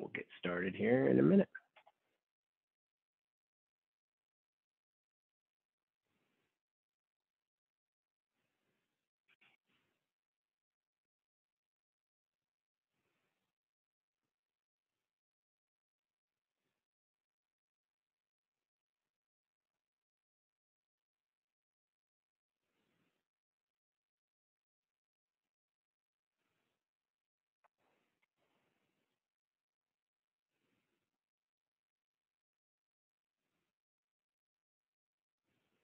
we'll get started here in a minute.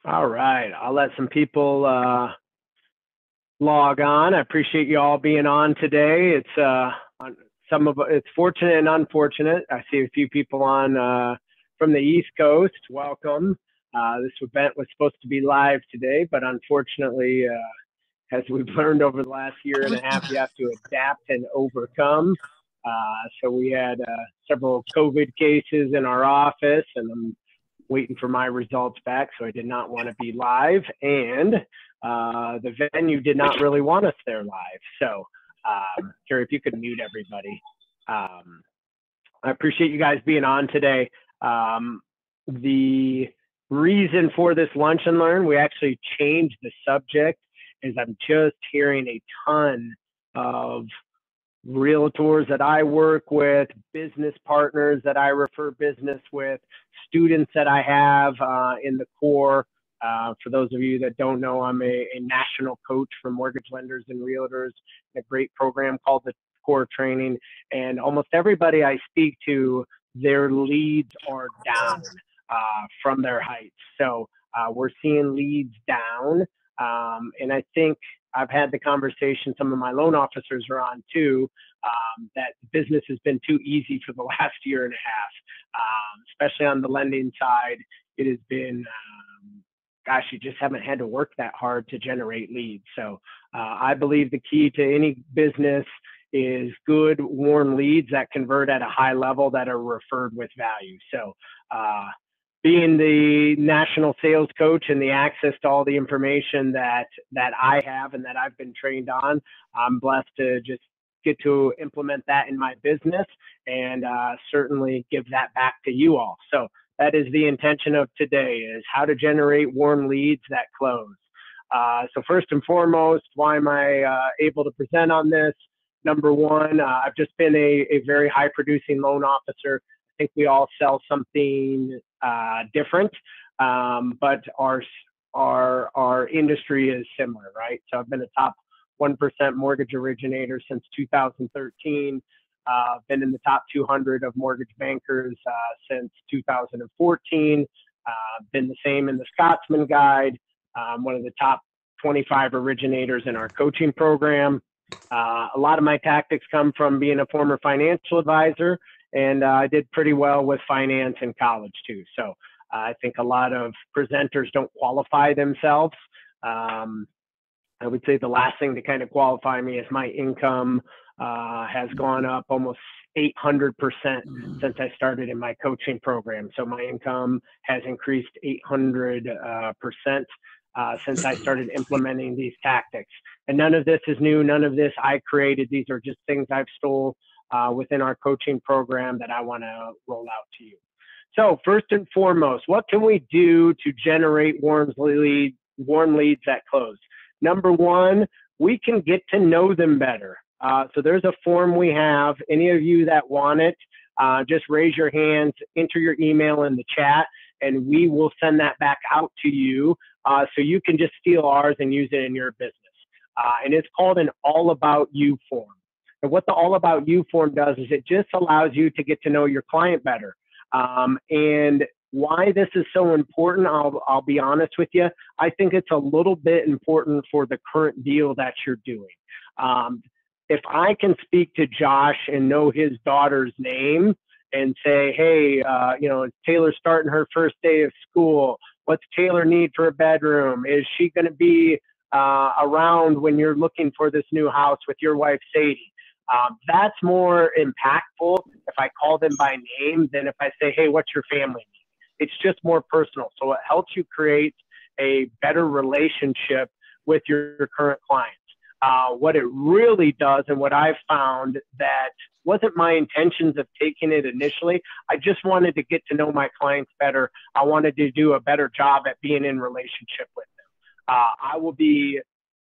All right, I'll let some people uh, log on. I appreciate you all being on today. It's uh, some of it's fortunate and unfortunate. I see a few people on uh, from the East Coast. Welcome. Uh, this event was supposed to be live today, but unfortunately, uh, as we've learned over the last year and a half, you have to adapt and overcome. Uh, so we had several COVID cases in our office, and I'm waiting for my results back, so I did not want to be live. And uh, the venue did not really want us there live. So, um, Carrie, if you could mute everybody. Um, I appreciate you guys being on today. Um, the reason for this lunch and learn, we actually changed the subject, is I'm just hearing a ton of realtors that I work with, business partners that I refer business with, students that I have uh, in the core. Uh, for those of you that don't know, I'm a, a, national coach for mortgage lenders and realtors, a great program called the Core Training. And almost everybody I speak to, their leads are down uh, from their heights. So uh, we're seeing leads down. Um, and I think I've had the conversation, some of my loan officers are on too, um, that business has been too easy for the last year and a half, um, especially on the lending side. It has been, um, gosh, you just haven't had to work that hard to generate leads. So uh, I believe the key to any business is good warm leads that convert at a high level that are referred with value. So uh, being the national sales coach and the access to all the information that that I have and that I've been trained on, I'm blessed to just get to implement that in my business and uh, certainly give that back to you all. So that is the intention of today: is how to generate warm leads that close. Uh, so first and foremost, why am I uh, able to present on this? Number one, uh, I've just been a, a very high producing loan officer I think we all sell something uh, different, um, but our our our industry is similar, right? So I've been a top one percent mortgage originator since 2013. Uh, been in the top 200 of mortgage bankers uh, since 2014. Uh, been the same in the Scotsman Guide. Um, one of the top 25 originators in our coaching program. Uh, a lot of my tactics come from being a former financial advisor and uh, I did pretty well with finance in college too. So uh, I think a lot of presenters don't qualify themselves. Um, I would say the last thing to kind of qualify me is my income uh, has gone up almost 800% since I started in my coaching program. So my income has increased 800%. Uh, uh, since I started implementing these tactics. And none of this is new. None of this I created. These are just things I've stole uh, within our coaching program that I want to roll out to you. So first and foremost, what can we do to generate warm leads, warm leads that close? Number one, we can get to know them better. Uh, so there's a form we have. Any of you that want it, uh, just raise your hands, enter your email in the chat, and we will send that back out to you uh, so you can just steal ours and use it in your business. Uh, and it's called an all about you form. And what the All About You form does is it just allows you to get to know your client better. Um, and why this is so important, I'll, I'll be honest with you. I think it's a little bit important for the current deal that you're doing. Um, if I can speak to Josh and know his daughter's name and say, hey, uh, you know, Taylor starting her first day of school? What's Taylor need for a bedroom? Is she going to be uh, around when you're looking for this new house with your wife, Sadie? Um, that's more impactful if I call them by name than if I say, hey, what's your family name? It's just more personal. So it helps you create a better relationship with your, your current clients. Uh, what it really does, and what I've found that wasn't my intentions of taking it initially. I just wanted to get to know my clients better. I wanted to do a better job at being in relationship with them. Uh, I will be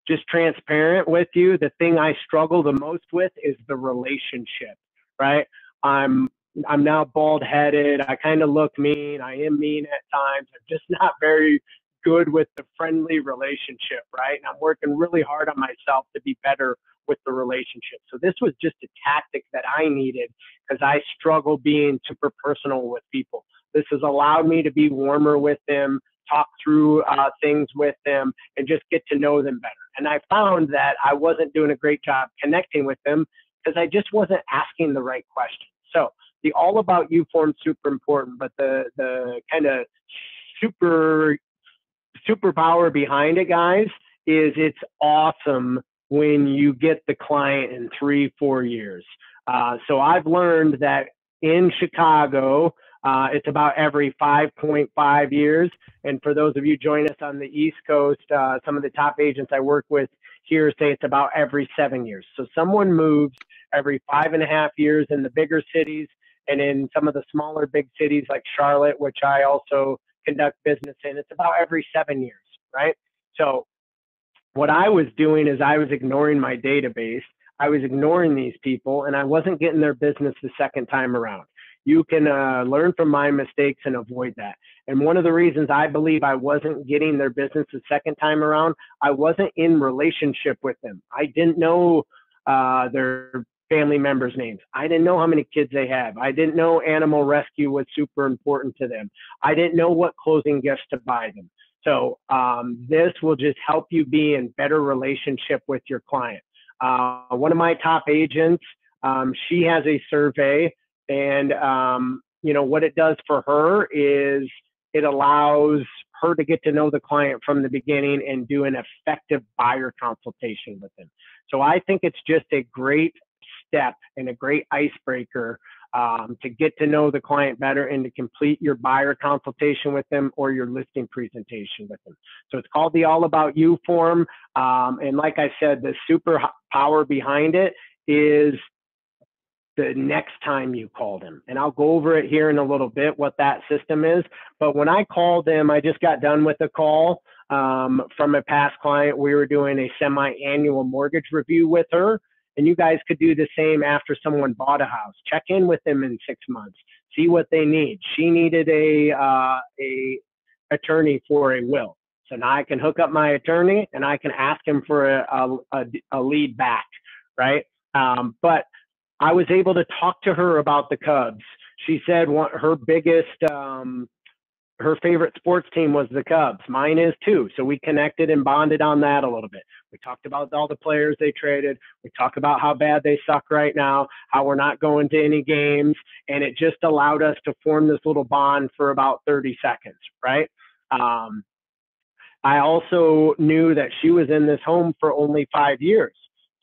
just transparent with you. The thing I struggle the most with is the relationship, right? I'm I'm now bald headed. I kind of look mean. I am mean at times. I'm just not very good with the friendly relationship, right? And I'm working really hard on myself to be better with the relationship. So this was just a tactic that I needed because I struggle being super personal with people. This has allowed me to be warmer with them, talk through uh, things with them, and just get to know them better. And I found that I wasn't doing a great job connecting with them because I just wasn't asking the right questions. So the all about you form super important, but the the kind of super superpower behind it, guys, is it's awesome when you get the client in three, four years. Uh, so I've learned that in Chicago, uh, it's about every 5.5 years. And for those of you join us on the East Coast, uh, some of the top agents I work with here say it's about every seven years. So someone moves every five and a half years in the bigger cities and in some of the smaller big cities like Charlotte, which I also conduct business in, it's about every seven years, right? So what I was doing is I was ignoring my database. I was ignoring these people and I wasn't getting their business the second time around. You can uh, learn from my mistakes and avoid that. And one of the reasons I believe I wasn't getting their business the second time around, I wasn't in relationship with them. I didn't know uh, their family members' names. I didn't know how many kids they have. I didn't know animal rescue was super important to them. I didn't know what closing gifts to buy them. So um, this will just help you be in better relationship with your client. Uh, one of my top agents, um, she has a survey, and um, you know what it does for her is it allows her to get to know the client from the beginning and do an effective buyer consultation with them. So I think it's just a great step and a great icebreaker um, to get to know the client better and to complete your buyer consultation with them or your listing presentation with them. So it's called the All About You form. Um, and like I said, the super power behind it is the next time you call them. And I'll go over it here in a little bit what that system is. But when I called them, I just got done with a call um, from a past client. We were doing a semi annual mortgage review with her. And you guys could do the same after someone bought a house. Check in with them in six months. See what they need. She needed a uh, a attorney for a will. So now I can hook up my attorney and I can ask him for a, a, a lead back, right? Um, but I was able to talk to her about the Cubs. She said one, her biggest um, her favorite sports team was the Cubs. Mine is too. So we connected and bonded on that a little bit. We talked about all the players they traded. We talked about how bad they suck right now, how we're not going to any games. And it just allowed us to form this little bond for about 30 seconds, right? Um, I also knew that she was in this home for only five years.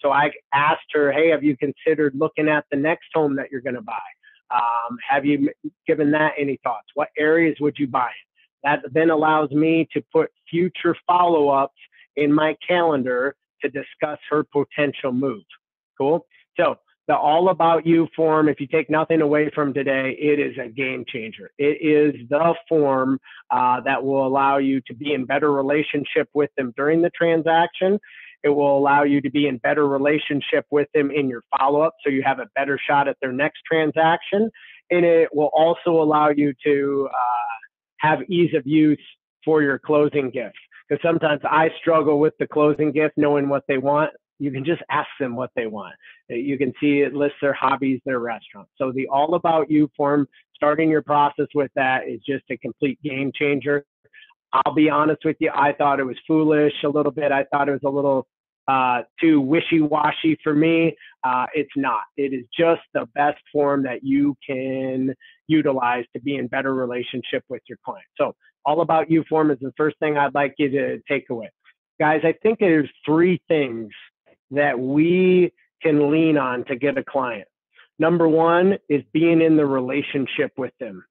So I asked her, hey, have you considered looking at the next home that you're going to buy? Um, have you given that any thoughts? What areas would you buy? That then allows me to put future follow ups in my calendar to discuss her potential move. Cool. So the all about you form, if you take nothing away from today, it is a game changer. It is the form uh, that will allow you to be in better relationship with them during the transaction it will allow you to be in better relationship with them in your follow up so you have a better shot at their next transaction. And it will also allow you to uh, have ease of use for your closing gift. Because sometimes I struggle with the closing gift, knowing what they want. You can just ask them what they want. You can see it lists their hobbies, their restaurants. So the all about you form, starting your process with that is just a complete game changer. I'll be honest with you, I thought it was foolish a little bit. I thought it was a little uh, too wishy washy for me. Uh, it's not. It is just the best form that you can utilize to be in better relationship with your client. So, all about you form is the first thing I'd like you to take away. Guys, I think there's three things that we can lean on to get a client. Number one is being in the relationship with them.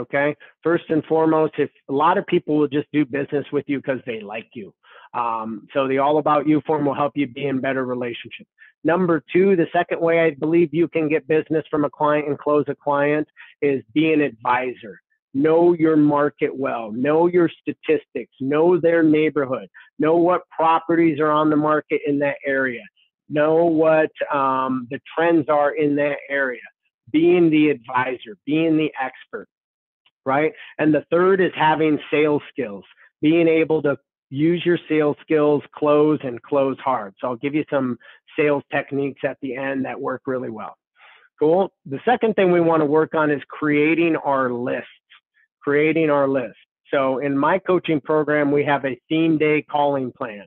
Okay. First and foremost, if a lot of people will just do business with you because they like you. Um, so the All About You form will help you be in better relationship. Number two, the second way I believe you can get business from a client and close a client is be an advisor. Know your market well, know your statistics, know their neighborhood, know what properties are on the market in that area, know what um, the trends are in that area. Being the advisor, being the expert, right? And the third is having sales skills, being able to use your sales skills, close and close hard. So I'll give you some sales techniques at the end that work really well. Cool. The second thing we want to work on is creating our lists, creating our list. So in my coaching program, we have a theme day calling plan.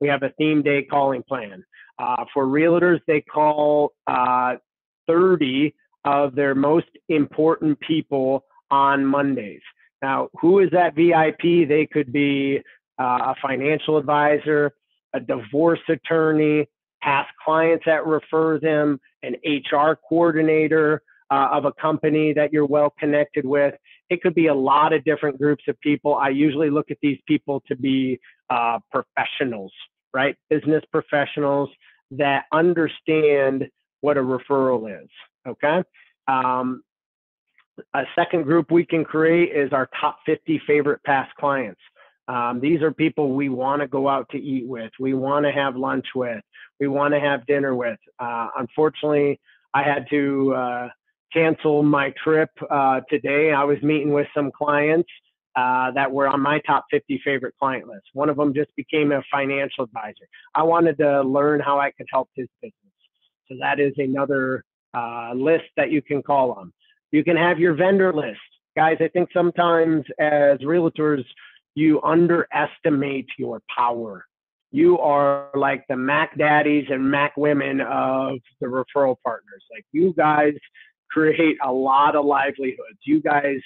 We have a theme day calling plan. Uh, for realtors, they call uh, 30 of their most important people on Mondays. Now, who is that VIP? They could be uh, a financial advisor, a divorce attorney, past clients that refer them, an HR coordinator uh, of a company that you're well connected with. It could be a lot of different groups of people. I usually look at these people to be uh, professionals, right? Business professionals that understand what a referral is. Okay. Um, a second group we can create is our top 50 favorite past clients. Um, these are people we want to go out to eat with, we want to have lunch with, we want to have dinner with. Uh, unfortunately, I had to uh, cancel my trip uh, today. I was meeting with some clients uh, that were on my top 50 favorite client list. One of them just became a financial advisor. I wanted to learn how I could help his business. So that is another uh, list that you can call on. You can have your vendor list. Guys, I think sometimes as realtors, you underestimate your power. You are like the Mac daddies and Mac women of the referral partners. Like you guys create a lot of livelihoods. You guys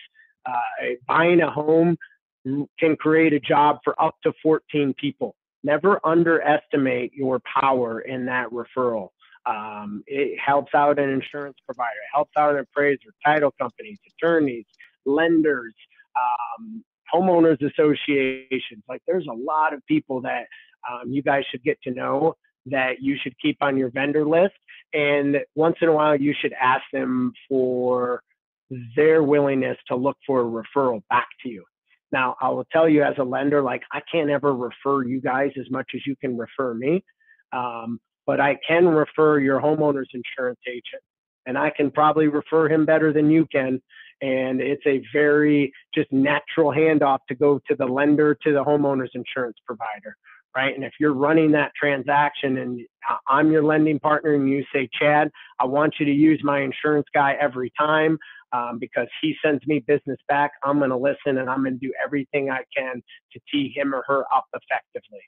uh, buying a home can create a job for up to 14 people. Never underestimate your power in that referral. Um, it helps out an insurance provider, it helps out an appraiser, title companies, attorneys, lenders, um, homeowners associations. Like there's a lot of people that um, you guys should get to know that you should keep on your vendor list. And once in a while, you should ask them for their willingness to look for a referral back to you. Now, I will tell you as a lender, like I can't ever refer you guys as much as you can refer me. Um, but I can refer your homeowner's insurance agent and I can probably refer him better than you can. And it's a very just natural handoff to go to the lender to the homeowner's insurance provider, right? And if you're running that transaction and I'm your lending partner and you say, Chad, I want you to use my insurance guy every time um, because he sends me business back, I'm going to listen and I'm going to do everything I can to tee him or her up effectively,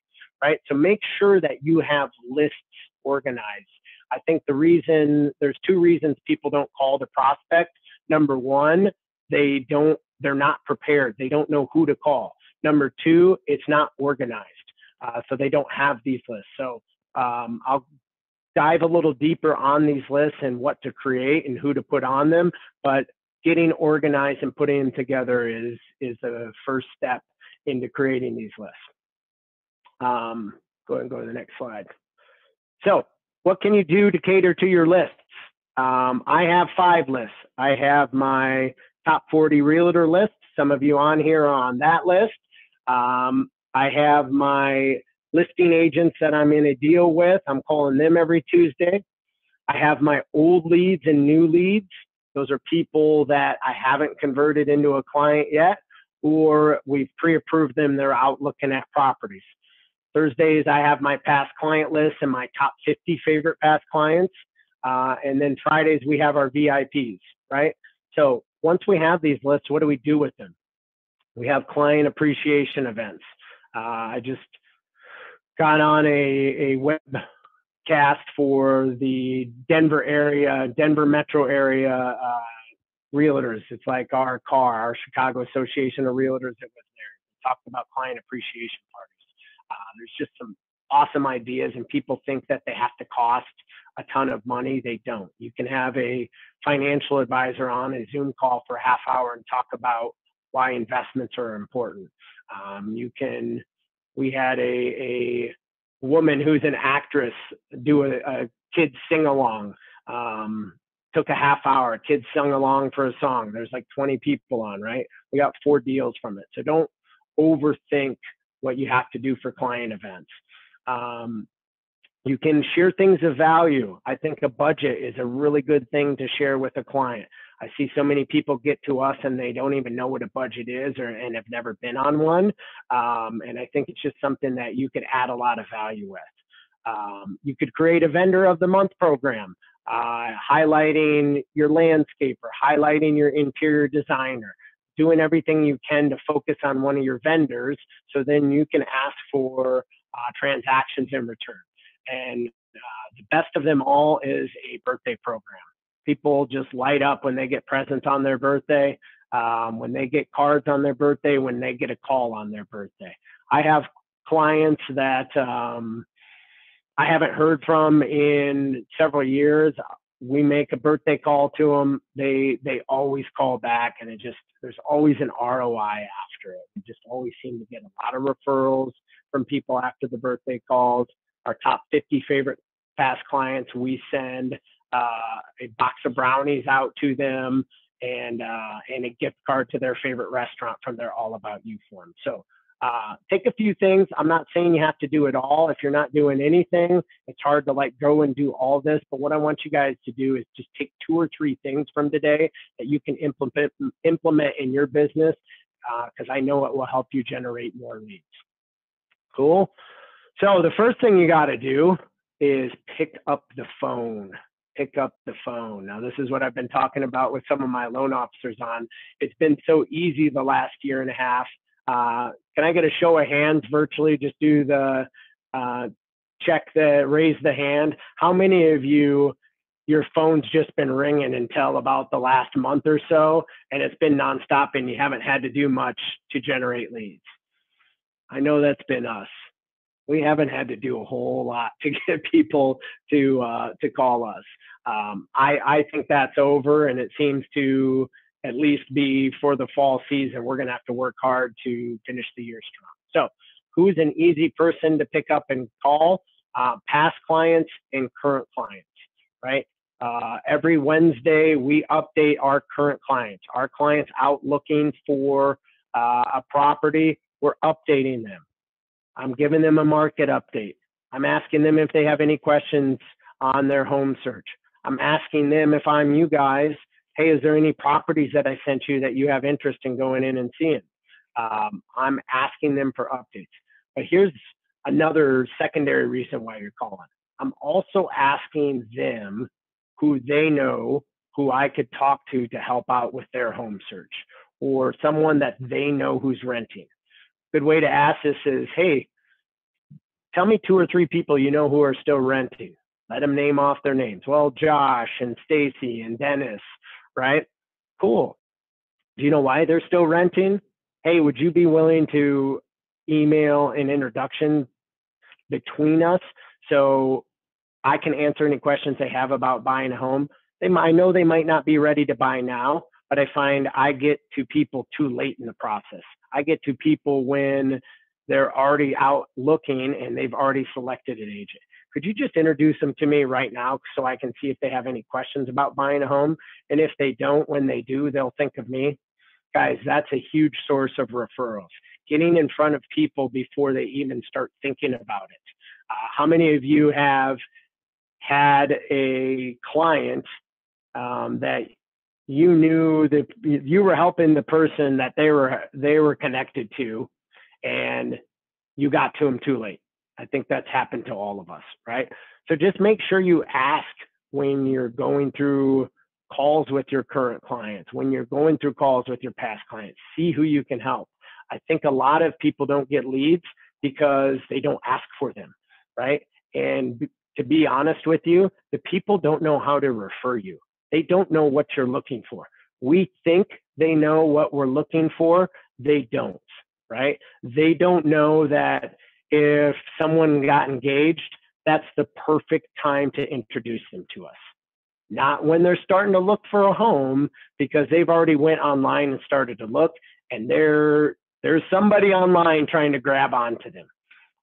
right? So make sure that you have lists organized. I think the reason there's two reasons people don't call the prospect. Number one, they don't they're not prepared. They don't know who to call. Number two, it's not organized. Uh, so they don't have these lists. So um, I'll dive a little deeper on these lists and what to create and who to put on them. But getting organized and putting them together is is the first step into creating these lists. Um, go ahead and go to the next slide. So what can you do to cater to your lists? Um, I have five lists. I have my top 40 realtor list. Some of you on here are on that list. Um, I have my listing agents that I'm in a deal with. I'm calling them every Tuesday. I have my old leads and new leads. Those are people that I haven't converted into a client yet, or we've pre approved them. They're out looking at properties. Thursdays, I have my past client list and my top 50 favorite past clients. Uh, and then Fridays, we have our VIPs, right? So once we have these lists, what do we do with them? We have client appreciation events. Uh, I just got on a, a webcast for the Denver area, Denver metro area uh, realtors. It's like our car, our Chicago Association of Realtors that was there. Talked about client appreciation parties. Uh, there's just some awesome ideas, and people think that they have to cost a ton of money. They don't. You can have a financial advisor on a Zoom call for a half hour and talk about why investments are important. Um, you can we had a, a woman who's an actress do a, a kid sing along. Um, took a half hour. Kids sung along for a song. There's like 20 people on, right? We got four deals from it. So don't overthink what you have to do for client events. Um, you can share things of value. I think a budget is a really good thing to share with a client. I see so many people get to us and they don't even know what a budget is or and have never been on one. Um, and I think it's just something that you could add a lot of value with. Um, you could create a vendor of the month program, uh, highlighting your landscaper, highlighting your interior designer, doing everything you can to focus on one of your vendors so then you can ask for uh, transactions in return. And uh, the best of them all is a birthday program people just light up when they get presents on their birthday, um, when they get cards on their birthday, when they get a call on their birthday. I have clients that um, I haven't heard from in several years. We make a birthday call to them. They they always call back, and it just there's always an ROI after it. We just always seem to get a lot of referrals from people after the birthday calls. Our top 50 favorite past clients we send uh, a box of brownies out to them and uh, and a gift card to their favorite restaurant from their All About You form. So uh, take a few things. I'm not saying you have to do it all. If you're not doing anything, it's hard to like go and do all this. But what I want you guys to do is just take two or three things from today that you can implement implement in your business because uh, I know it will help you generate more leads. Cool. So the first thing you got to do is pick up the phone pick up the phone. Now, this is what I've been talking about with some of my loan officers on. It's been so easy the last year and a half. Uh, can I get a show of hands virtually? Just do the uh, check the raise the hand. How many of you your phone's just been ringing until about the last month or so, and it's been nonstop, and you haven't had to do much to generate leads? I know that's been us we haven't had to do a whole lot to get people to uh, to call us. Um, I, I think that's over, and it seems to at least be for the fall season. We're going to have to work hard to finish the year strong. So, who's an easy person to pick up and call? Uh, past clients and current clients, right? Uh, every Wednesday, we update our current clients. Our clients out looking for uh, a property, we're updating them. I'm giving them a market update. I'm asking them if they have any questions on their home search. I'm asking them if I'm you guys, hey, is there any properties that I sent you that you have interest in going in and seeing? Um, I'm asking them for updates. But here's another secondary reason why you're calling. I'm also asking them who they know who I could talk to to help out with their home search or someone that they know who's renting good way to ask this is, hey, tell me two or three people you know who are still renting. Let them name off their names. Well, Josh and Stacy and Dennis, right? Cool. Do you know why they're still renting? Hey, would you be willing to email an introduction between us so I can answer any questions they have about buying a home? They, I know they might not be ready to buy now, but I find I get to people too late in the process. I get to people when they're already out looking and they've already selected an agent. Could you just introduce them to me right now so I can see if they have any questions about buying a home? And if they don't, when they do, they'll think of me. Guys, that's a huge source of referrals. Getting in front of people before they even start thinking about it. Uh, how many of you have had a client um, that you knew that you were helping the person that they were they were connected to and you got to them too late. I think that's happened to all of us right? So just make sure you ask when you're going through calls with your current clients when you're going through calls with your past clients see who you can help. I think a lot of people don't get leads because they don't ask for them right? And to be honest with you the people don't know how to refer you. They don't know what you're looking for. We think they know what we're looking for. They don't, right? They don't know that if someone got engaged, that's the perfect time to introduce them to us. Not when they're starting to look for a home because they've already went online and started to look and there there's somebody online trying to grab onto them.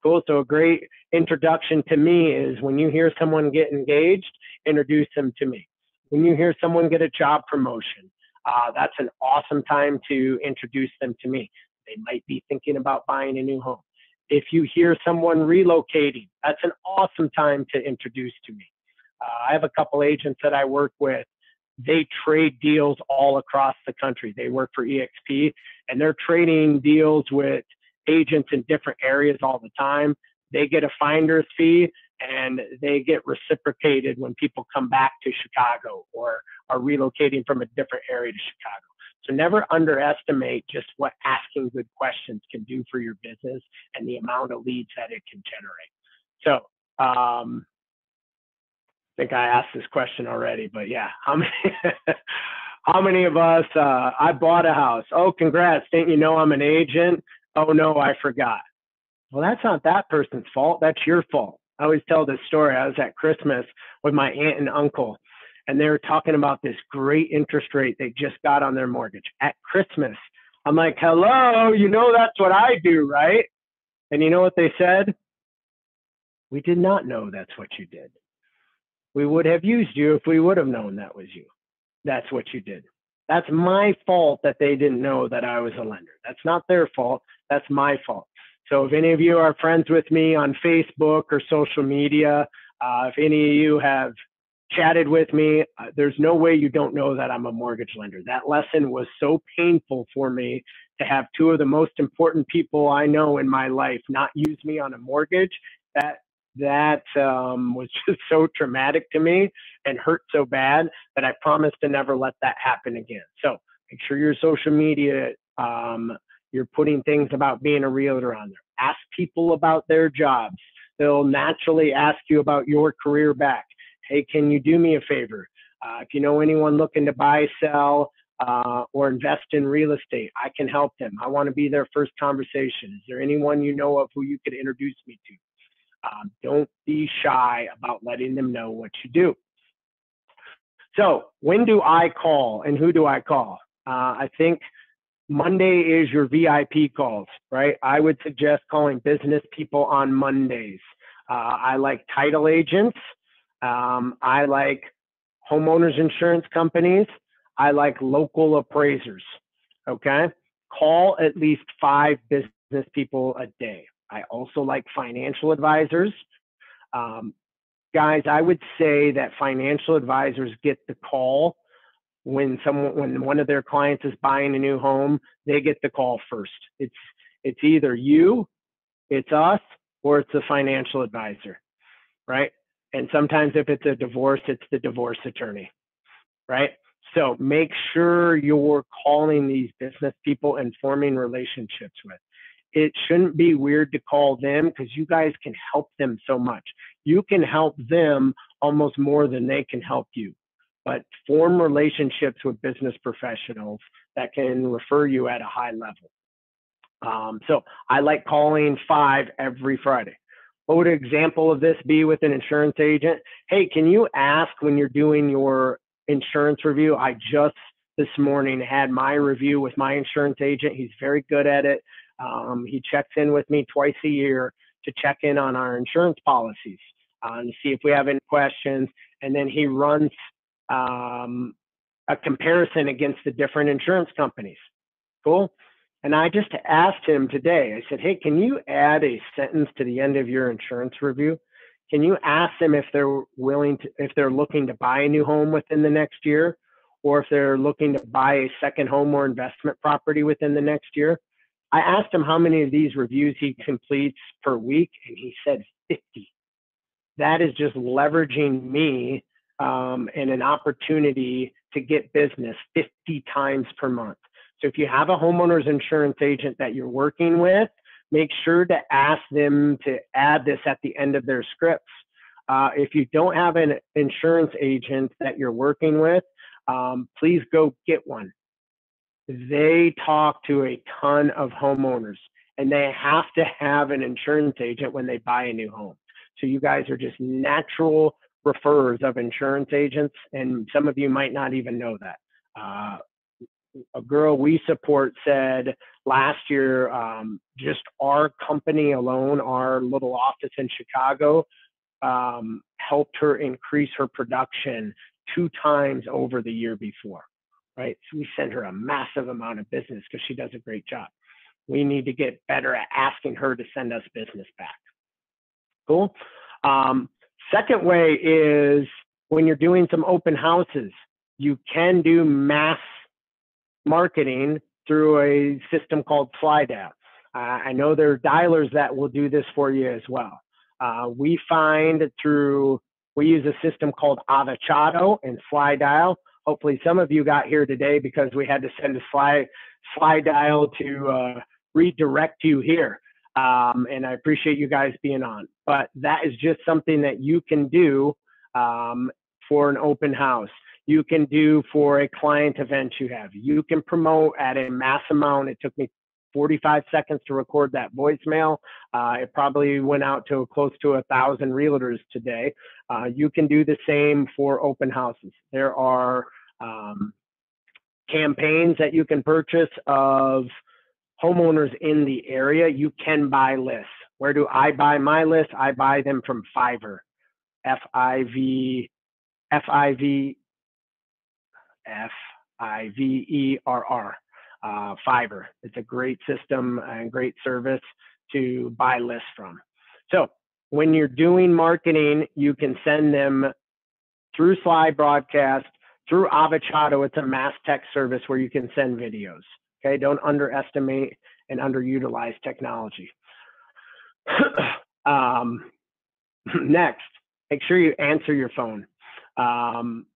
Cool. So a great introduction to me is when you hear someone get engaged, introduce them to me. When you hear someone get a job promotion, uh, that's an awesome time to introduce them to me. They might be thinking about buying a new home. If you hear someone relocating, that's an awesome time to introduce to me. Uh, I have a couple agents that I work with. They trade deals all across the country. They work for EXP and they're trading deals with agents in different areas all the time. They get a finder's fee and they get reciprocated when people come back to Chicago or are relocating from a different area to Chicago. So never underestimate just what asking good questions can do for your business and the amount of leads that it can generate. So um, I think I asked this question already, but yeah, how many how many of us uh, I bought a house? Oh, congrats! Didn't you know I'm an agent? Oh no, I forgot. Well, that's not that person's fault. That's your fault. I always tell this story. I was at Christmas with my aunt and uncle, and they were talking about this great interest rate they just got on their mortgage at Christmas. I'm like, hello, you know that's what I do, right? And you know what they said? We did not know that's what you did. We would have used you if we would have known that was you. That's what you did. That's my fault that they didn't know that I was a lender. That's not their fault. That's my fault. So if any of you are friends with me on Facebook or social media, uh, if any of you have chatted with me, uh, there's no way you don't know that I'm a mortgage lender. That lesson was so painful for me to have two of the most important people I know in my life not use me on a mortgage. That that um, was just so traumatic to me and hurt so bad that I promised to never let that happen again. So make sure your social media um, you're putting things about being a realtor on there. Ask people about their jobs. They'll naturally ask you about your career back. Hey, can you do me a favor? Uh, if you know anyone looking to buy, sell, uh, or invest in real estate, I can help them. I want to be their first conversation. Is there anyone you know of who you could introduce me to? Um, don't be shy about letting them know what you do. So, when do I call and who do I call? Uh, I think Monday is your VIP calls, right? I would suggest calling business people on Mondays. Uh, I like title agents. Um, I like homeowners insurance companies. I like local appraisers. Okay. Call at least five business people a day. I also like financial advisors. Um, guys, I would say that financial advisors get the call when someone when one of their clients is buying a new home, they get the call first. It's it's either you, it's us, or it's a financial advisor, right? And sometimes if it's a divorce, it's the divorce attorney, right? So make sure you're calling these business people and forming relationships with. It shouldn't be weird to call them because you guys can help them so much. You can help them almost more than they can help you but form relationships with business professionals that can refer you at a high level. Um, so I like calling five every Friday. What would an example of this be with an insurance agent? Hey, can you ask when you're doing your insurance review? I just this morning had my review with my insurance agent. He's very good at it. Um, he checks in with me twice a year to check in on our insurance policies uh, and see if we have any questions. And then he runs um, a comparison against the different insurance companies. Cool. And I just asked him today, I said, hey, can you add a sentence to the end of your insurance review? Can you ask them if they're willing to, if they're looking to buy a new home within the next year, or if they're looking to buy a second home or investment property within the next year? I asked him how many of these reviews he completes per week, and he said 50. That is just leveraging me um, and an opportunity to get business 50 times per month. So if you have a homeowner's insurance agent that you're working with, make sure to ask them to add this at the end of their scripts. Uh, if you don't have an insurance agent that you're working with, um, please go get one. They talk to a ton of homeowners and they have to have an insurance agent when they buy a new home. So you guys are just natural referrers of insurance agents, and some of you might not even know that. Uh, a girl we support said last year, um, just our company alone, our little office in Chicago, um, helped her increase her production two times over the year before, right? So we send her a massive amount of business because she does a great job. We need to get better at asking her to send us business back. Cool. Um, second way is when you're doing some open houses, you can do mass marketing through a system called SlideOut. Uh, I know there are dialers that will do this for you as well. Uh, we find through, we use a system called Avochato and Slydial. Hopefully some of you got here today because we had to send a slide, Slydial to uh, redirect you here. Um, and I appreciate you guys being on. But that is just something that you can do um, for an open house. You can do for a client event you have. You can promote at a mass amount. It took me 45 seconds to record that voicemail. Uh, it probably went out to close to a thousand realtors today. Uh, you can do the same for open houses. There are um, campaigns that you can purchase of homeowners in the area. You can buy lists. Where do I buy my lists? I buy them from Fiverr, F I V F I V F I V E R R uh, Fiverr. It's a great system and great service to buy lists from. So when you're doing marketing, you can send them through Slybroadcast, through Avochato. It's a mass text service where you can send videos. Okay, don't underestimate and underutilize technology. um, next, make sure you answer your phone. Um,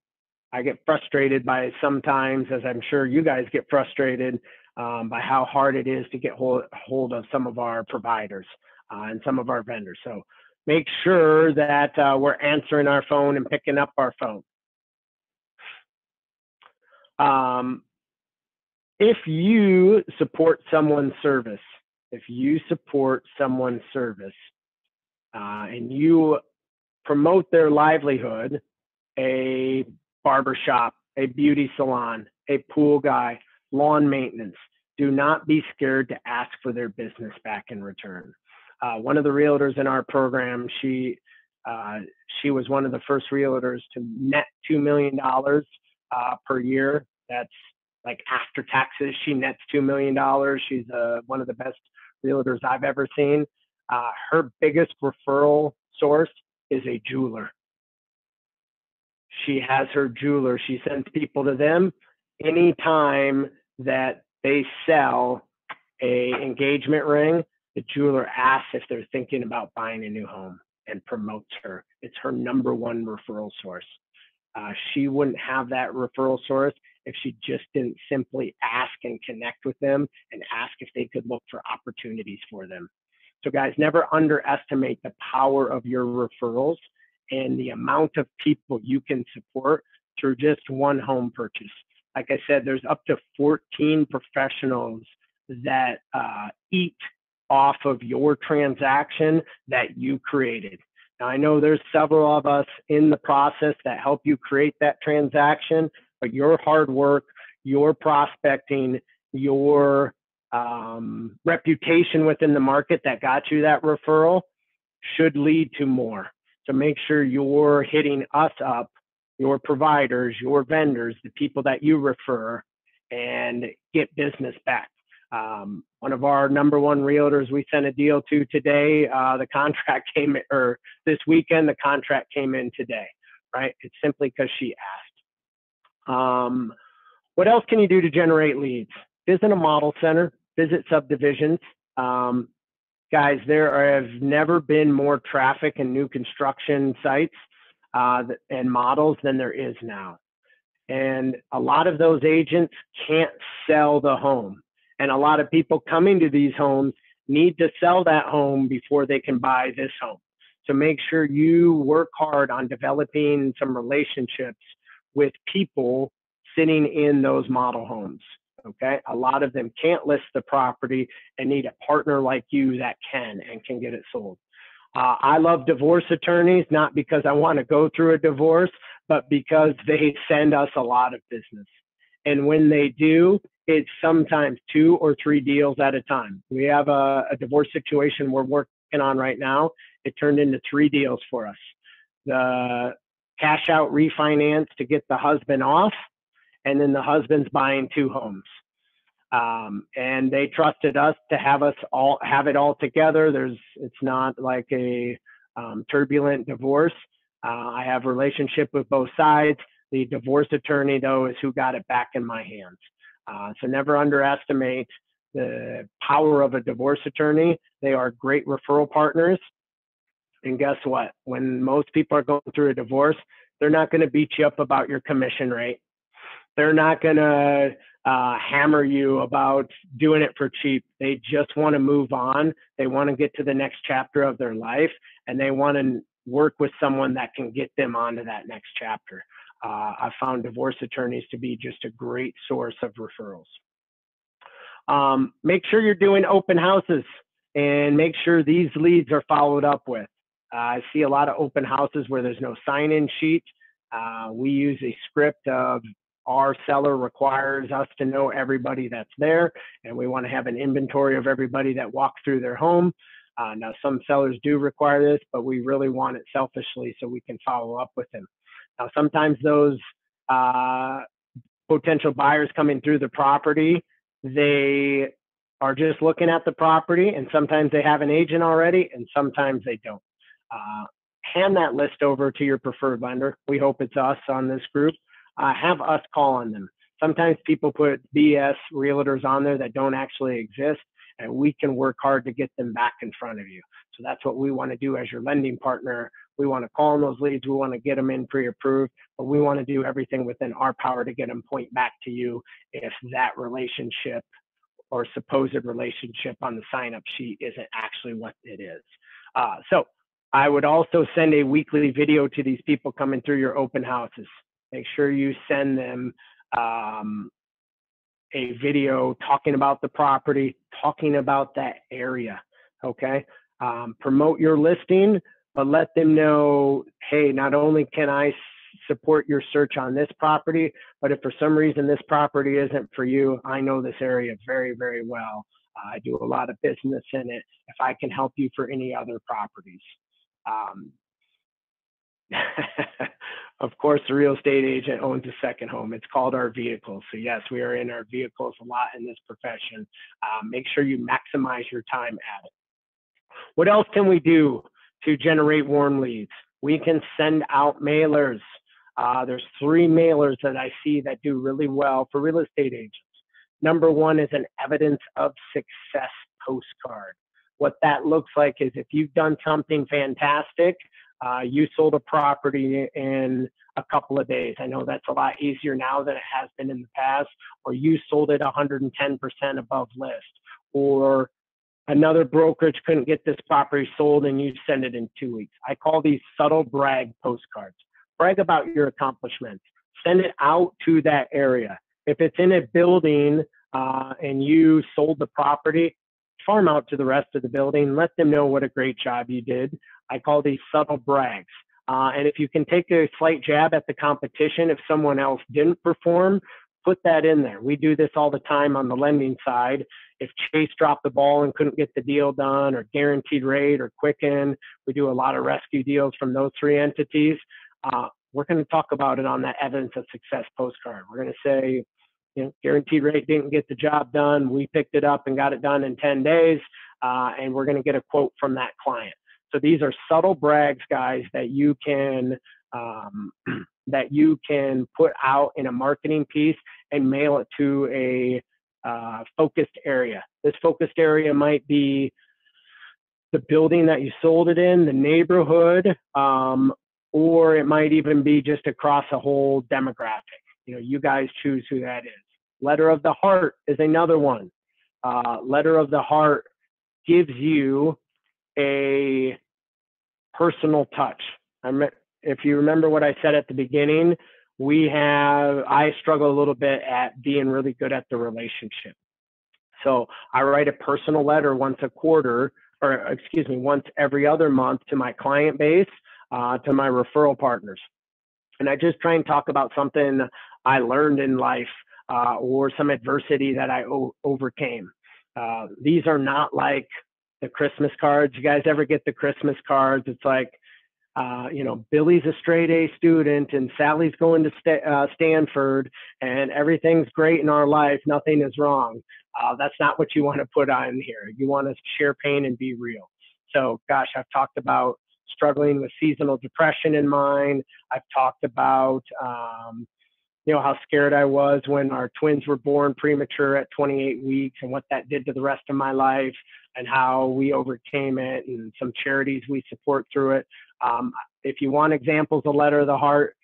I get frustrated by sometimes, as I'm sure you guys get frustrated um, by how hard it is to get hold, hold of some of our providers uh, and some of our vendors. So make sure that uh, we're answering our phone and picking up our phone. Um, if you support someone's service, if you support someone's service uh, and you promote their livelihood, a barbershop, a beauty salon, a pool guy, lawn maintenance. Do not be scared to ask for their business back in return. Uh, one of the realtors in our program, she uh, she was one of the first realtors to net two million dollars uh, per year. That's like after taxes, she nets two million dollars. She's uh, one of the best realtors I've ever seen. Uh, her biggest referral source is a jeweler she has her jeweler. She sends people to them anytime that they sell a engagement ring. The jeweler asks if they're thinking about buying a new home and promotes her. It's her number one referral source. Uh, she wouldn't have that referral source if she just didn't simply ask and connect with them and ask if they could look for opportunities for them. So, guys, never underestimate the power of your referrals and the amount of people you can support through just one home purchase. Like I said, there's up to 14 professionals that uh, eat off of your transaction that you created. Now, I know there's several of us in the process that help you create that transaction, but your hard work, your prospecting, your um, reputation within the market that got you that referral should lead to more to make sure you're hitting us up, your providers, your vendors, the people that you refer, and get business back. Um, one of our number one realtors we sent a deal to today. Uh, the contract came in, or this weekend, the contract came in today, right? It's simply because she asked. Um, what else can you do to generate leads? Visit a model center, visit subdivisions. Um, guys, there have never been more traffic in new construction sites uh, and models than there is now. And a lot of those agents can't sell the home. And a lot of people coming to these homes need to sell that home before they can buy this home. So make sure you work hard on developing some relationships with people sitting in those model homes. Okay. A lot of them can't list the property and need a partner like you that can and can get it sold. Uh, I love divorce attorneys, not because I want to go through a divorce, but because they send us a lot of business. And when they do, it's sometimes two or three deals at a time. We have a, a divorce situation we're working on right now. It turned into three deals for us. The cash out refinance to get the husband off, and then the husband's buying two homes. Um, and they trusted us to have us all have it all together. There's it's not like a um, turbulent divorce. Uh, I have a relationship with both sides. The divorce attorney though is who got it back in my hands. Uh, so never underestimate the power of a divorce attorney. They are great referral partners. And guess what? When most people are going through a divorce, they're not going to beat you up about your commission rate. They're not going to uh, hammer you about doing it for cheap. They just want to move on. They want to get to the next chapter of their life and they want to work with someone that can get them onto that next chapter. Uh, I found divorce attorneys to be just a great source of referrals. Um, make sure you're doing open houses and make sure these leads are followed up with. Uh, I see a lot of open houses where there's no sign-in sheet. Uh, we use a script of our seller requires us to know everybody that's there, and we want to have an inventory of everybody that walks through their home. Uh, now, some sellers do require this, but we really want it selfishly so we can follow up with them. Now, sometimes those uh, potential buyers coming through the property, they are just looking at the property, and sometimes they have an agent already, and sometimes they don't. Uh, hand that list over to your preferred lender. We hope it's us on this group. Uh, have us call on them. Sometimes people put BS realtors on there that don't actually exist, and we can work hard to get them back in front of you. So that's what we want to do as your lending partner. We want to call on those leads. We want to get them in pre-approved, but we want to do everything within our power to get them point back to you if that relationship or supposed relationship on the sign-up sheet isn't actually what it is. Uh, so I would also send a weekly video to these people coming through your open houses. Make sure you send them um, a video talking about the property, talking about that area. Okay. Um, promote your listing, but let them know hey, not only can I support your search on this property, but if for some reason this property isn't for you, I know this area very, very well. I do a lot of business in it. If I can help you for any other properties. Um, of course, the real estate agent owns a second home. It's called our vehicles. So yes, we are in our vehicles a lot in this profession. Um, make sure you maximize your time at it. What else can we do to generate warm leads? We can send out mailers. Uh, there's three mailers that I see that do really well for real estate agents. Number one is an evidence of success postcard. What that looks like is if you've done something fantastic, uh, you sold a property in a couple of days. I know that's a lot easier now than it has been in the past, or you sold it 110% above list, or another brokerage couldn't get this property sold and you send it in two weeks. I call these subtle brag postcards. Brag about your accomplishments. Send it out to that area. If it's in a building uh, and you sold the property, farm out to the rest of the building. Let them know what a great job you did. I call these subtle brags. Uh, and if you can take a slight jab at the competition, if someone else didn't perform, put that in there. We do this all the time on the lending side. If Chase dropped the ball and couldn't get the deal done, or Guaranteed Rate, or Quicken, we do a lot of rescue deals from those three entities. Uh, we're going to talk about it on that evidence of success postcard. We're going to say, you know, Guaranteed Rate didn't get the job done. We picked it up and got it done in 10 days, uh, and we're going to get a quote from that client. So these are subtle brags, guys, that you can um, that you can put out in a marketing piece and mail it to a uh, focused area. This focused area might be the building that you sold it in, the neighborhood, um, or it might even be just across a whole demographic. You know, you guys choose who that is. Letter of the heart is another one. Uh, letter of the heart gives you a personal touch. I'm, if you remember what I said at the beginning, we have, I struggle a little bit at being really good at the relationship. So I write a personal letter once a quarter, or excuse me, once every other month to my client base, uh, to my referral partners. And I just try and talk about something I learned in life uh, or some adversity that I o- overcame. Uh, these are not like the Christmas cards. You guys ever get the Christmas cards? It's like, uh, you know, Billy's a straight A student and Sally's going to st- uh, Stanford and everything's great in our life. Nothing is wrong. Uh, that's not what you want to put on here. You want to share pain and be real. So, gosh, I've talked about struggling with seasonal depression in mine. I've talked about, um, you know, how scared I was when our twins were born premature at 28 weeks and what that did to the rest of my life and how we overcame it and some charities we support through it. Um, if you want examples of Letter of the Heart,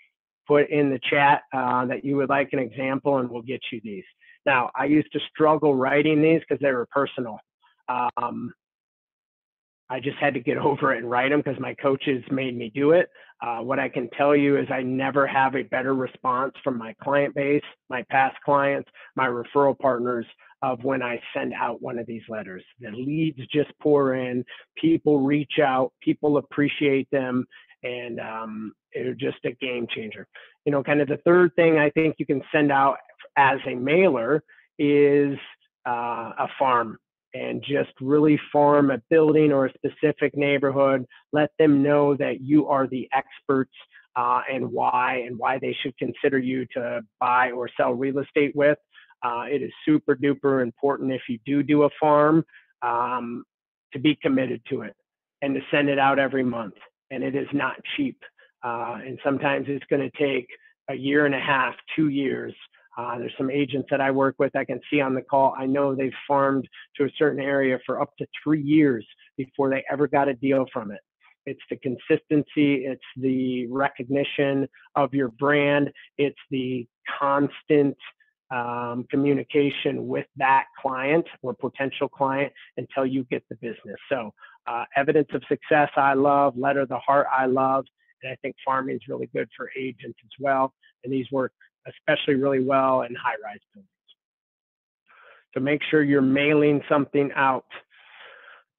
put in the chat uh, that you would like an example and we'll get you these. Now, I used to struggle writing these because they were personal. Um, I just had to get over it and write them because my coaches made me do it. Uh, what I can tell you is I never have a better response from my client base, my past clients, my referral partners of when I send out one of these letters. The leads just pour in, people reach out, people appreciate them, and um, it's just a game changer. You know, kind of the third thing I think you can send out as a mailer is uh, a farm and just really farm a building or a specific neighborhood. Let them know that you are the experts uh, and why and why they should consider you to buy or sell real estate with. Uh, it is super duper important if you do do a farm um, to be committed to it and to send it out every month. And it is not cheap. Uh, and sometimes it's going to take a year and a half, two years uh, there's some agents that I work with I can see on the call. I know they've farmed to a certain area for up to three years before they ever got a deal from it. It's the consistency, it's the recognition of your brand, it's the constant um, communication with that client or potential client until you get the business. So, uh, evidence of success, I love. Letter of the heart, I love. And I think farming is really good for agents as well. And these work especially really well in high rise buildings. So make sure you're mailing something out.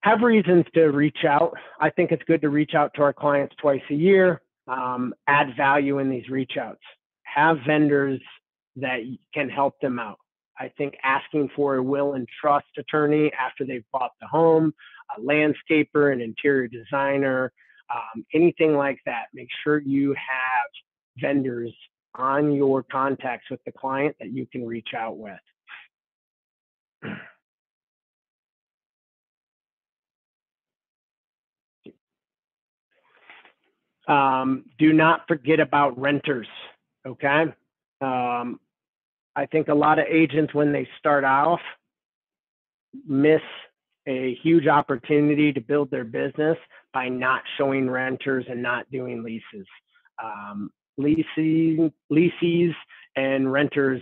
Have reasons to reach out. I think it's good to reach out to our clients twice a year, um, add value in these reach outs. Have vendors that can help them out. I think asking for a will and trust attorney after they've bought the home, a landscaper, an interior designer, um, anything like that. Make sure you have vendors on your contacts with the client that you can reach out with. Um, do not forget about renters, okay? Um, I think a lot of agents, when they start off, miss a huge opportunity to build their business by not showing renters and not doing leases. Um, leasing, leases and renters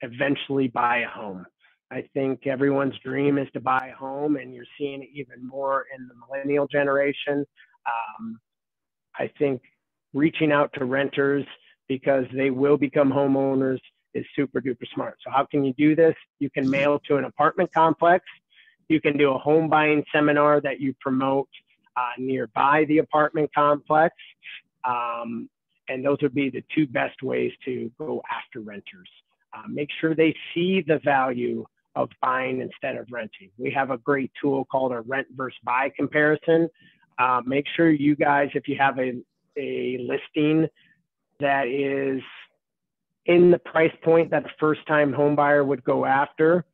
eventually buy a home. I think everyone's dream is to buy a home, and you're seeing it even more in the millennial generation. Um, I think reaching out to renters because they will become homeowners is super duper smart. So, how can you do this? You can mail to an apartment complex. You can do a home buying seminar that you promote uh, nearby the apartment complex. Um, and those would be the two best ways to go after renters. Uh, make sure they see the value of buying instead of renting. We have a great tool called a rent versus buy comparison. Uh, make sure you guys, if you have a, a listing that is in the price point that a first time home buyer would go after,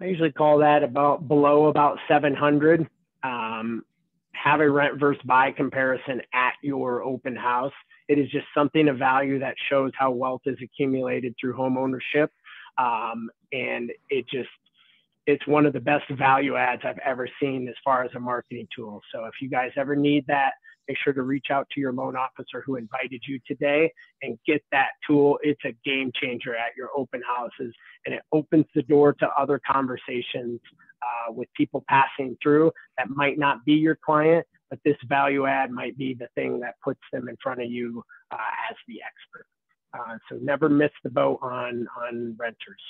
I usually call that about below about 700. Um, have a rent versus buy comparison at your open house it is just something of value that shows how wealth is accumulated through home ownership. Um, and it just, it's one of the best value adds I've ever seen as far as a marketing tool. So if you guys ever need that, make sure to reach out to your loan officer who invited you today and get that tool. It's a game changer at your open houses and it opens the door to other conversations uh, with people passing through that might not be your client, but this value add might be the thing that puts them in front of you uh, as the expert. Uh, so never miss the boat on on renters.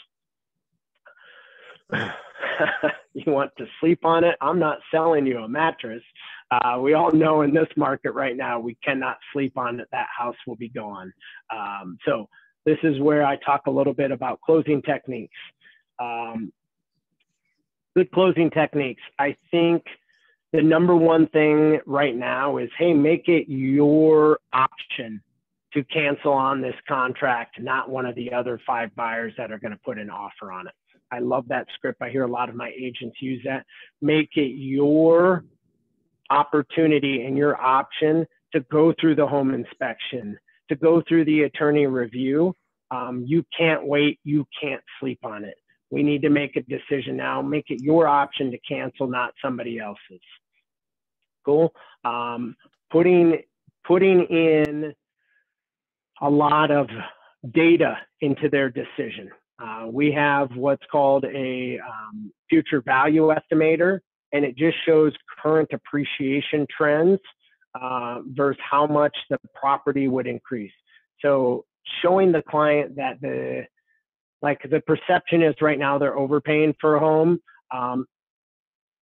you want to sleep on it? I'm not selling you a mattress. Uh, we all know in this market right now we cannot sleep on it. That house will be gone. Um, so this is where I talk a little bit about closing techniques. Um, good closing techniques. I think the number one thing right now is hey, make it your option to cancel on this contract, not one of the other five buyers that are going to put an offer on it. I love that script. I hear a lot of my agents use that. Make it your opportunity and your option to go through the home inspection, to go through the attorney review. Um, you can't wait. You can't sleep on it. We need to make a decision now. Make it your option to cancel, not somebody else's. Cool. Um, putting putting in a lot of data into their decision. Uh, we have what's called a um, future value estimator, and it just shows current appreciation trends uh, versus how much the property would increase. So showing the client that the like the perception is right now they're overpaying for a home. Um,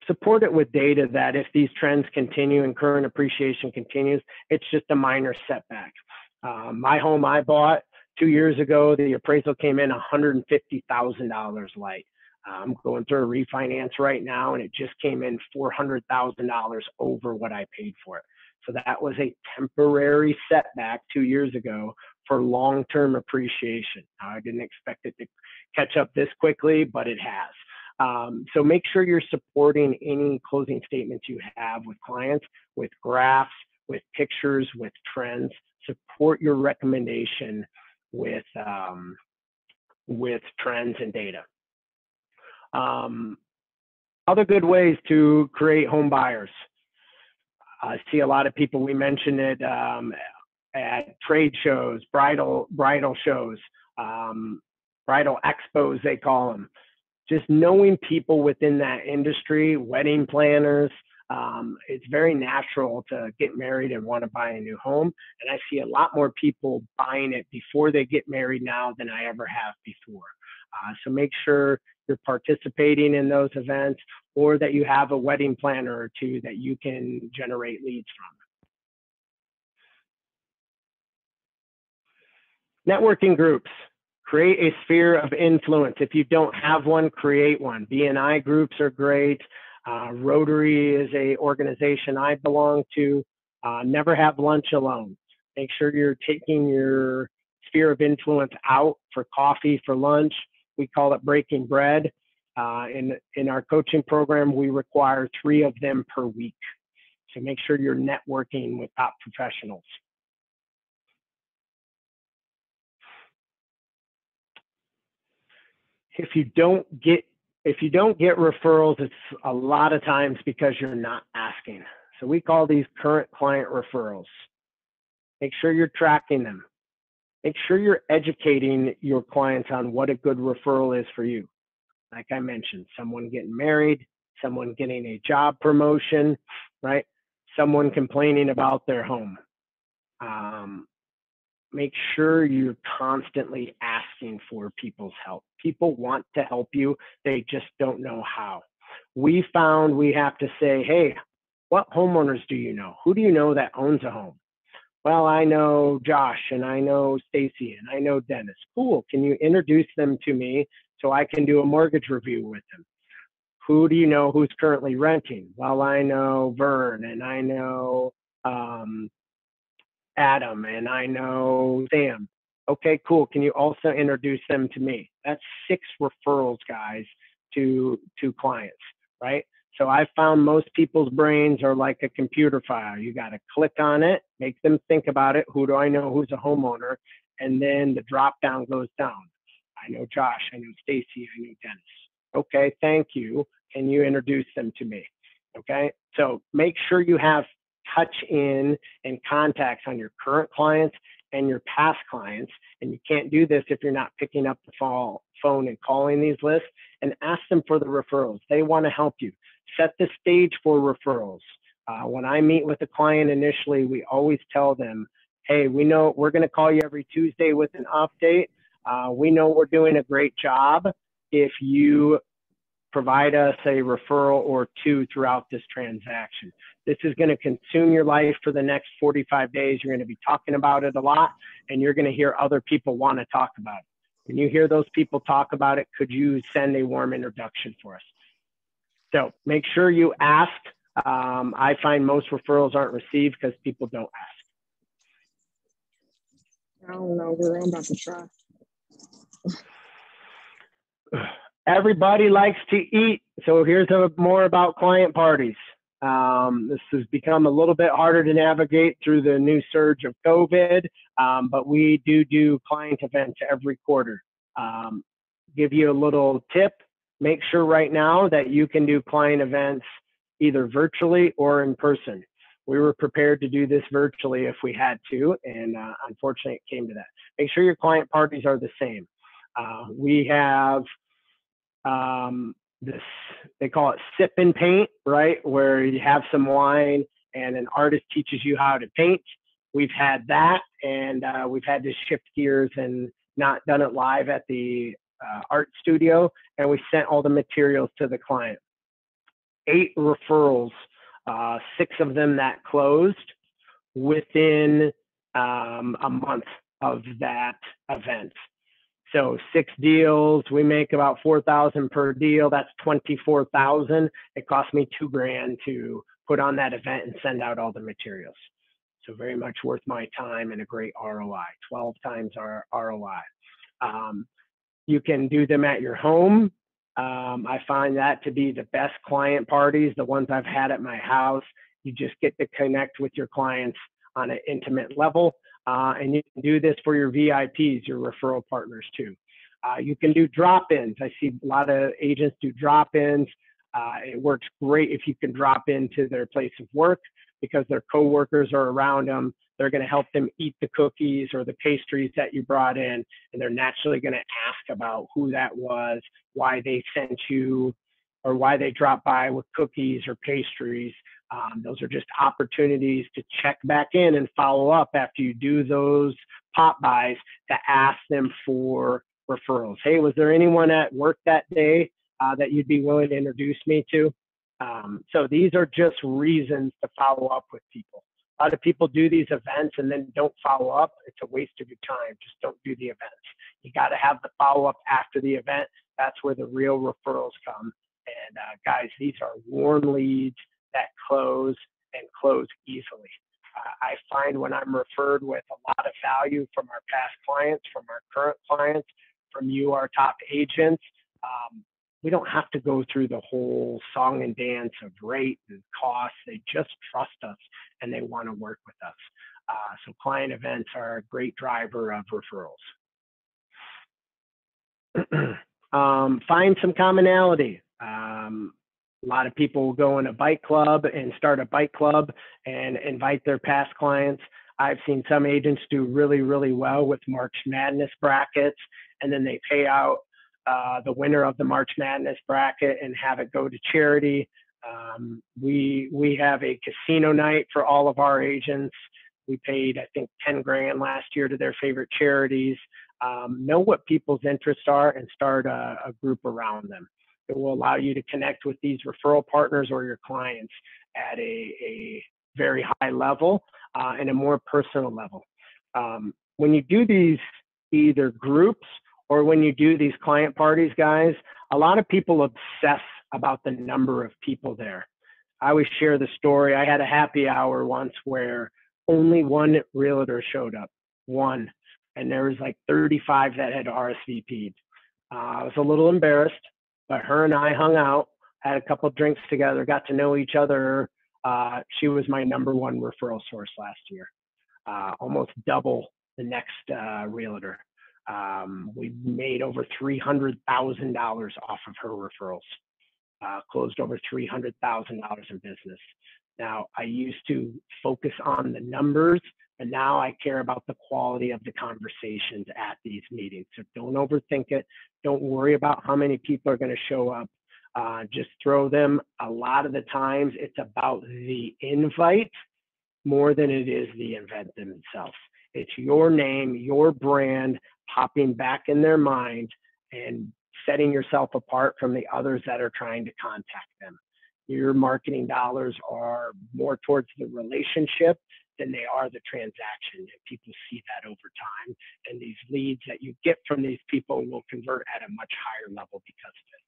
support it with data that if these trends continue and current appreciation continues, it's just a minor setback. Um, my home I bought two years ago, the appraisal came in $150,000 light. I'm going through a refinance right now, and it just came in $400,000 over what I paid for it. So that was a temporary setback two years ago for long-term appreciation. I didn't expect it to catch up this quickly, but it has. Um, so make sure you're supporting any closing statements you have with clients with graphs, with pictures, with trends. Support your recommendation with um, with trends and data. Um, other good ways to create home buyers. I see a lot of people. We mentioned it um, at trade shows, bridal bridal shows, um, bridal expos they call them. Just knowing people within that industry, wedding planners, um, it's very natural to get married and want to buy a new home. And I see a lot more people buying it before they get married now than I ever have before. Uh, so make sure you're participating in those events or that you have a wedding planner or two that you can generate leads from. Networking groups. Create a sphere of influence. If you don't have one, create one. BNI groups are great. Uh, Rotary is a organization I belong to. Uh, never have lunch alone. Make sure you're taking your sphere of influence out for coffee, for lunch. We call it breaking bread. Uh, in, in our coaching program, we require three of them per week. So make sure you're networking with top professionals. If you don't get if you don't get referrals, it's a lot of times because you're not asking. So we call these current client referrals. Make sure you're tracking them. Make sure you're educating your clients on what a good referral is for you. Like I mentioned, someone getting married, someone getting a job promotion, right? Someone complaining about their home. Um, make sure you're constantly asking for people's help. People want to help you, they just don't know how. We found we have to say, hey, what homeowners do you know? Who do you know that owns a home? Well, I know Josh and I know Stacy and I know Dennis. Cool. Can you introduce them to me so I can do a mortgage review with them? Who do you know who's currently renting? Well, I know Vern and I know um, Adam and I know Sam. Okay, cool. Can you also introduce them to me? That's six referrals, guys, to to clients, right? So I found most people's brains are like a computer file. You got to click on it, make them think about it. Who do I know who's a homeowner? And then the drop down goes down. I know Josh, I know Stacy, I know Dennis. Okay, thank you. Can you introduce them to me? Okay, so make sure you have touch in and contacts on your current clients and your past clients. And you can't do this if you're not picking up the phone and calling these lists and ask them for the referrals. They want to help you. Set the stage for referrals. Uh, when I meet with a client initially, we always tell them, hey, we know we're going to call you every Tuesday with an update. Uh, we know we're doing a great job. If you provide us a referral or two throughout this transaction. This is going to consume your life for the next 45 days. You're going to be talking about it a lot, and you're going to hear other people want to talk about it. When you hear those people talk about it, could you send a warm introduction for us? So make sure you ask. Um, I find most referrals aren't received because people don't ask. I don't know, girl. I'm about to try. Everybody likes to eat. So here's a, more about client parties. Um, this has become a little bit harder to navigate through the new surge of COVID, um, but we do do client events every quarter. Um, give you a little tip. Make sure right now that you can do client events either virtually or in person. We were prepared to do this virtually if we had to, and uh, unfortunately it came to that. Make sure your client parties are the same. Uh, we have um, this they call it sip and paint, right? Where you have some wine and an artist teaches you how to paint. We've had that, and uh, we've had to shift gears and not done it live at the uh, art studio, and we sent all the materials to the client. Eight referrals, uh, six of them that closed within um, a month of that event. So six deals, we make about four thousand per deal. That's twenty-four thousand. It cost me two grand to put on that event and send out all the materials. So very much worth my time and a great ROI. Twelve times our ROI. Um, you can do them at your home. Um, I find that to be the best client parties, the ones I've had at my house. You just get to connect with your clients on an intimate level. Uh, and you can do this for your VIPs, your referral partners too. Uh, you can do drop-ins. I see a lot of agents do drop-ins. Uh, it works great if you can drop into their place of work because their coworkers are around them. They're going to help them eat the cookies or the pastries that you brought in, and they're naturally going to ask about who that was, why they sent you, or why they dropped by with cookies or pastries. Um, those are just opportunities to check back in and follow up after you do those pop-bys to ask them for referrals. Hey, was there anyone at work that day uh, that you'd be willing to introduce me to? Um, so these are just reasons to follow up with people. A lot of people do these events and then don't follow up. It's a waste of your time. Just don't do the events. You got to have the follow up after the event. That's where the real referrals come. And uh, guys, these are warm leads that close and close easily. Uh, I find when I'm referred with a lot of value from our past clients, from our current clients, from you, our top agents, um, we don't have to go through the whole song and dance of rate and cost. They just trust us and they want to work with us. Uh, so client events are a great driver of referrals. um, find some commonality. Um, a lot of people go in a bike club and start a bike club and invite their past clients. I've seen some agents do really, really well with March Madness brackets, and then they pay out uh, the winner of the March Madness bracket and have it go to charity. Um, we we have a casino night for all of our agents. We paid I think 10 grand last year to their favorite charities. Um, know what people's interests are and start a, a group around them. It will allow you to connect with these referral partners or your clients at a, a very high level uh, and a more personal level. Um, when you do these either groups or when you do these client parties, guys, a lot of people obsess about the number of people there. I always share the story. I had a happy hour once where only one realtor showed up, one, and there was like 35 that had RSVP'd. Uh, I was a little embarrassed but her and I hung out, had a couple drinks together, got to know each other. Uh, she was my number one referral source last year, uh, almost double the next uh, realtor. Um, we made over $300,000 off of her referrals, uh, closed over $300,000 in business. Now, I used to focus on the numbers, but now I care about the quality of the conversations at these meetings. So don't overthink it. Don't worry about how many people are going to show up. Uh, just throw them. A lot of the times, it's about the invite more than it is the event themselves. It's your name, your brand popping back in their mind and setting yourself apart from the others that are trying to contact them. Your marketing dollars are more towards the relationship than they are the transaction. And people see that over time. And these leads that you get from these people will convert at a much higher level because of it.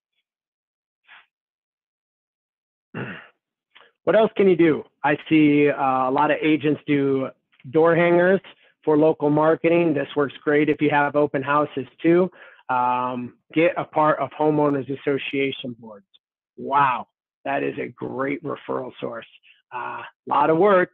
What else can you do? I see uh, a lot of agents do door hangers for local marketing. This works great if you have open houses too. Um, get a part of homeowners association boards. Wow, that is a great referral source. A uh, lot of work,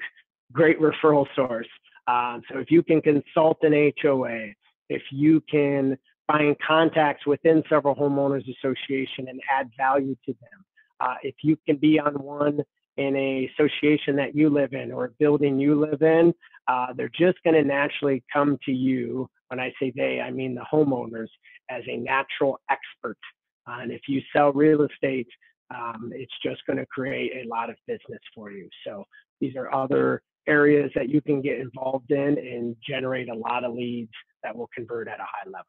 great referral source. Um, so if you can consult an HOA, if you can find contacts within several homeowners association and add value to them, uh, if you can be on one in a association that you live in or a building you live in, uh, they're just going to naturally come to you. When I say they, I mean the homeowners as a natural expert. Uh, and if you sell real estate, um, it's just going to create a lot of business for you. So these are other areas that you can get involved in and generate a lot of leads that will convert at a high level.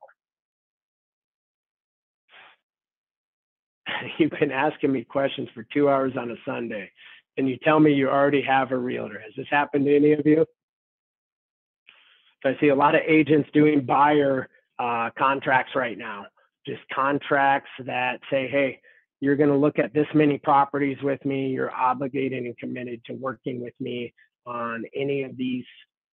You've been asking me questions for two hours on a Sunday, and you tell me you already have a realtor. Has this happened to any of you? So I see a lot of agents doing buyer uh, contracts right now, just contracts that say, hey, you're going to look at this many properties with me. You're obligated and committed to working with me on any of these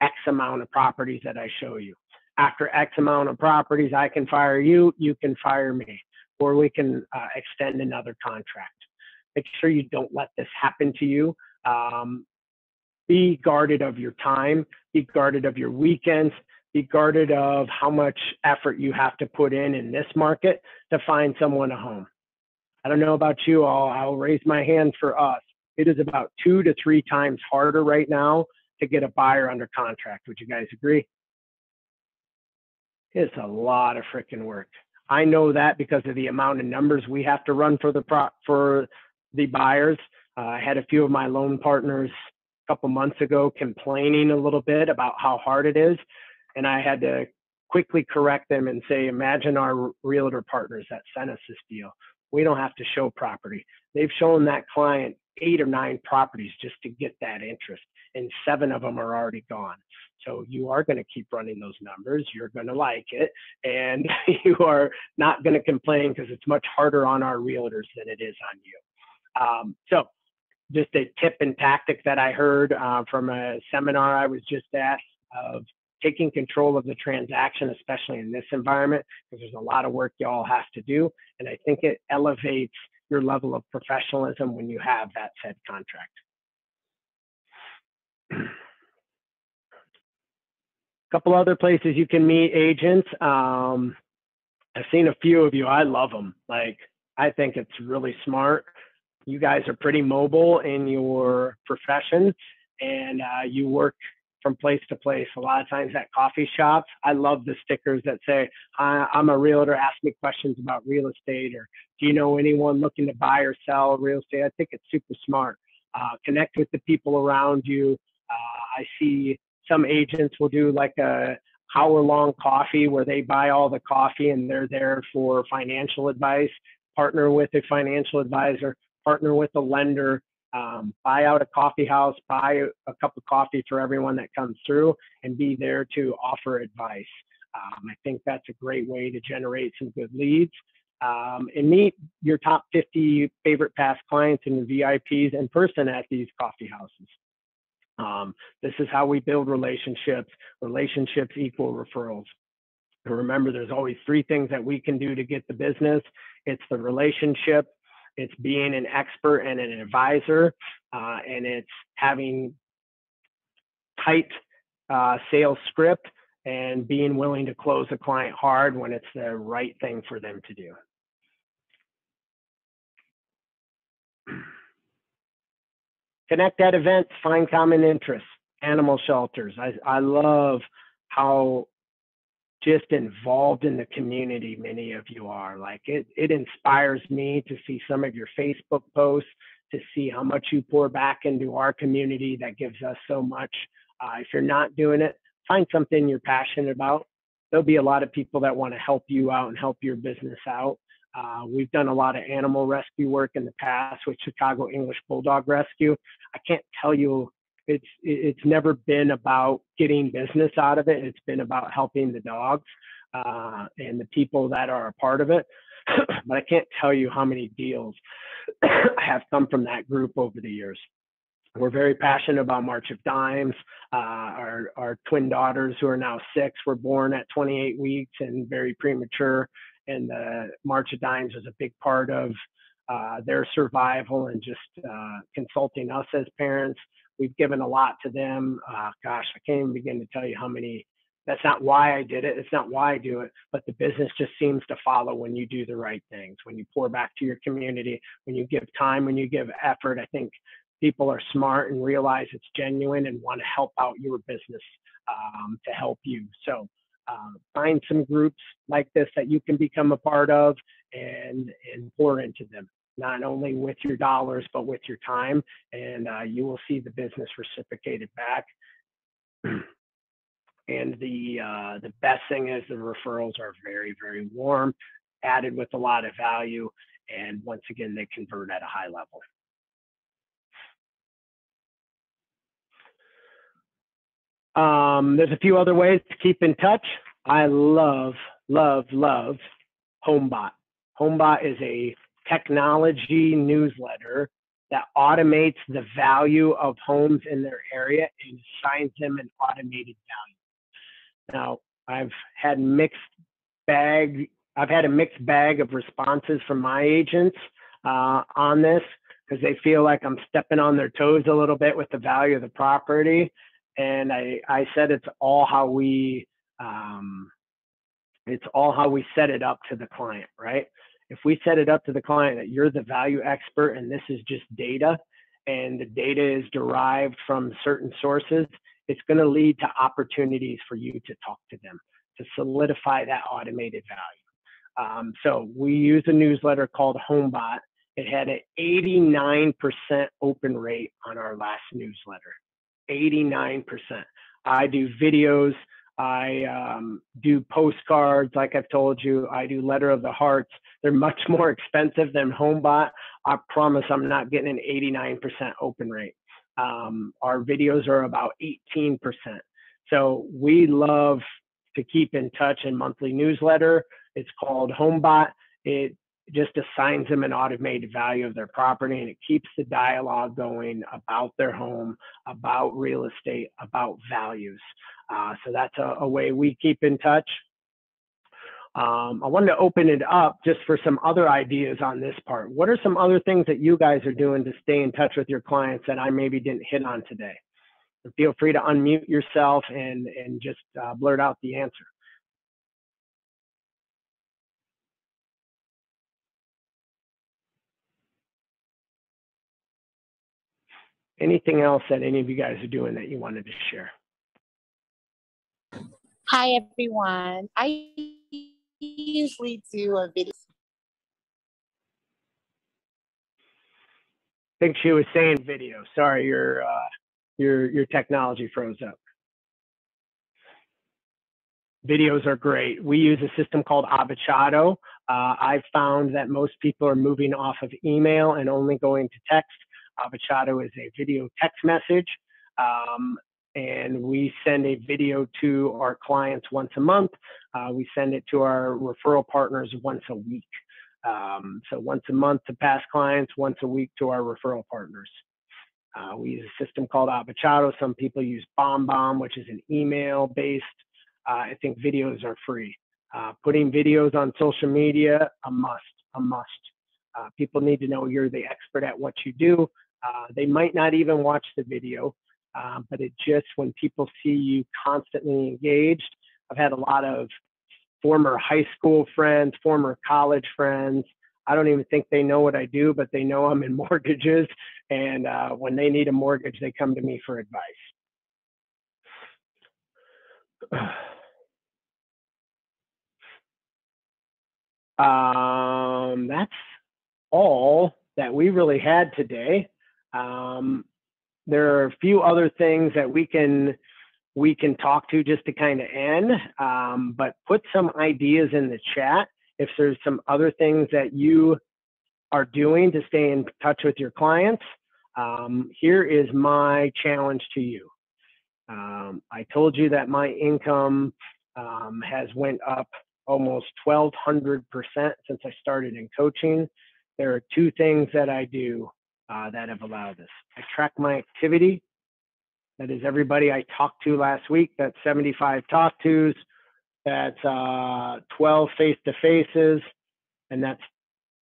X amount of properties that I show you. After X amount of properties, I can fire you, you can fire me, or we can uh, extend another contract. Make sure you don't let this happen to you. Um, be guarded of your time, be guarded of your weekends, be guarded of how much effort you have to put in in this market to find someone a home. I don't know about you all, I'll raise my hand for us. It is about two to three times harder right now to get a buyer under contract. Would you guys agree? It's a lot of freaking work. I know that because of the amount of numbers we have to run for the pro- for the buyers. Uh, I had a few of my loan partners a couple months ago complaining a little bit about how hard it is, and I had to quickly correct them and say, imagine our realtor partners that sent us this deal. We don't have to show property. They've shown that client eight or nine properties just to get that interest, and seven of them are already gone. So you are going to keep running those numbers. You're going to like it, and you are not going to complain because it's much harder on our realtors than it is on you. Um, so, just a tip and tactic that I heard uh, from a seminar I was just at of taking control of the transaction, especially in this environment, because there's a lot of work y'all have to do. And I think it elevates your level of professionalism when you have that said contract. A couple other places you can meet agents. Um, I've seen a few of you. I love them. Like, I think it's really smart you guys are pretty mobile in your profession and uh, you work from place to place. A lot of times at coffee shops, I love the stickers that say, I'm a realtor, ask me questions about real estate, or do you know anyone looking to buy or sell real estate? I think it's super smart. Uh, connect with the people around you. Uh, I see some agents will do like a hour long coffee where they buy all the coffee and they're there for financial advice. Partner with a financial advisor partner with a lender, um, buy out a coffee house, buy a cup of coffee for everyone that comes through, and be there to offer advice. Um, I think that's a great way to generate some good leads. Um, and meet your top 50 favorite past clients and VIPs in person at these coffee houses. Um, this is how we build relationships. Relationships equal referrals. And remember, there's always three things that we can do to get the business. It's the relationship, it's being an expert and an advisor, uh, and it's having tight uh, sales script and being willing to close a client hard when it's the right thing for them to do. Connect at events, find common interests, animal shelters. I, I love how just involved in the community many of you are. Like it it inspires me to see some of your facebook posts to see how much you pour back into our community. That gives us so much. Uh, if you're not doing it find something you're passionate about. There'll be a lot of people that want to help you out and help your business out. Uh, we've done a lot of animal rescue work in the past with Chicago English Bulldog Rescue. I can't tell you it's it's never been about getting business out of it. It's been about helping the dogs uh, and the people that are a part of it. but I can't tell you how many deals have come from that group over the years. We're very passionate about March of Dimes. Uh, our, our twin daughters, who are now six, were born at 28 weeks and very premature. And the March of Dimes was a big part of uh, their survival and just uh, consulting us as parents. We've given a lot to them. Uh, gosh, I can't even begin to tell you how many. That's not why I did it. It's not why I do it, but the business just seems to follow when you do the right things, when you pour back to your community, when you give time, when you give effort. I think people are smart and realize it's genuine and want to help out your business um, to help you. So uh, find some groups like this that you can become a part of and and pour into them not only with your dollars but with your time and uh, you will see the business reciprocated back and the uh, the best thing is the referrals are very very warm added with a lot of value and once again they convert at a high level Um, there's a few other ways to keep in touch. I love, love, love HomeBot. HomeBot is a technology newsletter that automates the value of homes in their area and assigns them an automated value. Now, I've had mixed bag. I've had a mixed bag of responses from my agents uh, on this because they feel like I'm stepping on their toes a little bit with the value of the property and I, I said it's all how we um, it's all how we set it up to the client right if we set it up to the client that you're the value expert and this is just data and the data is derived from certain sources it's going to lead to opportunities for you to talk to them to solidify that automated value um, so we use a newsletter called homebot it had an 89% open rate on our last newsletter 89%. I do videos. I um, do postcards, like I've told you. I do letter of the hearts. They're much more expensive than HomeBot. I promise I'm not getting an 89% open rate. Um, our videos are about 18%. So we love to keep in touch in monthly newsletter. It's called HomeBot. It just assigns them an automated value of their property and it keeps the dialogue going about their home, about real estate, about values. Uh, so that's a, a, way we keep in touch. Um, I wanted to open it up just for some other ideas on this part. What are some other things that you guys are doing to stay in touch with your clients that I maybe didn't hit on today? Feel free to unmute yourself and, and just uh, blurt out the answer. Anything else that any of you guys are doing that you wanted to share? Hi, everyone. I usually do a video. I think she was saying video. Sorry, your uh, your your technology froze up. Videos are great. We use a system called Avochato. Uh, I've found that most people are moving off of email and only going to text. Avochato is a video text message. Um, and we send a video to our clients once a month. Uh, we send it to our referral partners once a week. Um, so once a month to past clients, once a week to our referral partners. Uh, we use a system called Avochato. Some people use BombBomb, which is an email-based. Uh, I think videos are free. Uh, putting videos on social media, a must, a must. Uh, people need to know you're the expert at what you do. Uh, they might not even watch the video, uh, but it just when people see you constantly engaged. I've had a lot of former high school friends, former college friends. I don't even think they know what I do, but they know I'm in mortgages. And uh, when they need a mortgage, they come to me for advice. Um, that's all that we really had today. Um, there are a few other things that we can we can talk to just to kind of end, um, but put some ideas in the chat if there's some other things that you are doing to stay in touch with your clients, um, here is my challenge to you. Um, I told you that my income um, has went up almost 1200% since I started in coaching. There are two things that I do uh, that have allowed this. I track my activity. That is everybody I talked to last week. That's 75 talk tos. That's uh, 12 face to faces. And that's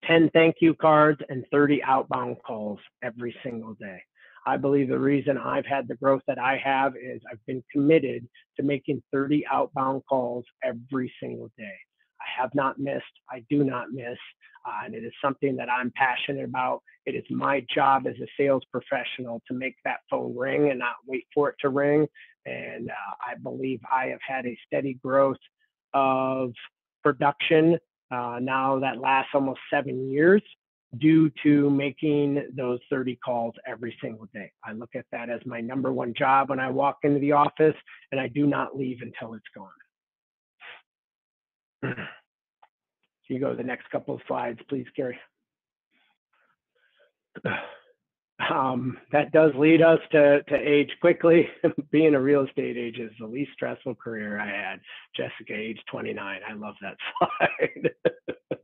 10 thank you cards and 30 outbound calls every single day. I believe the reason I've had the growth that I have is I've been committed to making 30 outbound calls every single day. Have not missed. I do not miss. Uh, and it is something that I'm passionate about. It is my job as a sales professional to make that phone ring and not wait for it to ring. And uh, I believe I have had a steady growth of production uh, now that lasts almost seven years due to making those 30 calls every single day. I look at that as my number one job when I walk into the office, and I do not leave until it's gone. You go to the next couple of slides, please, Gary. Um, that does lead us to, to age quickly. Being a real estate agent is the least stressful career I had. Jessica, age 29. I love that slide.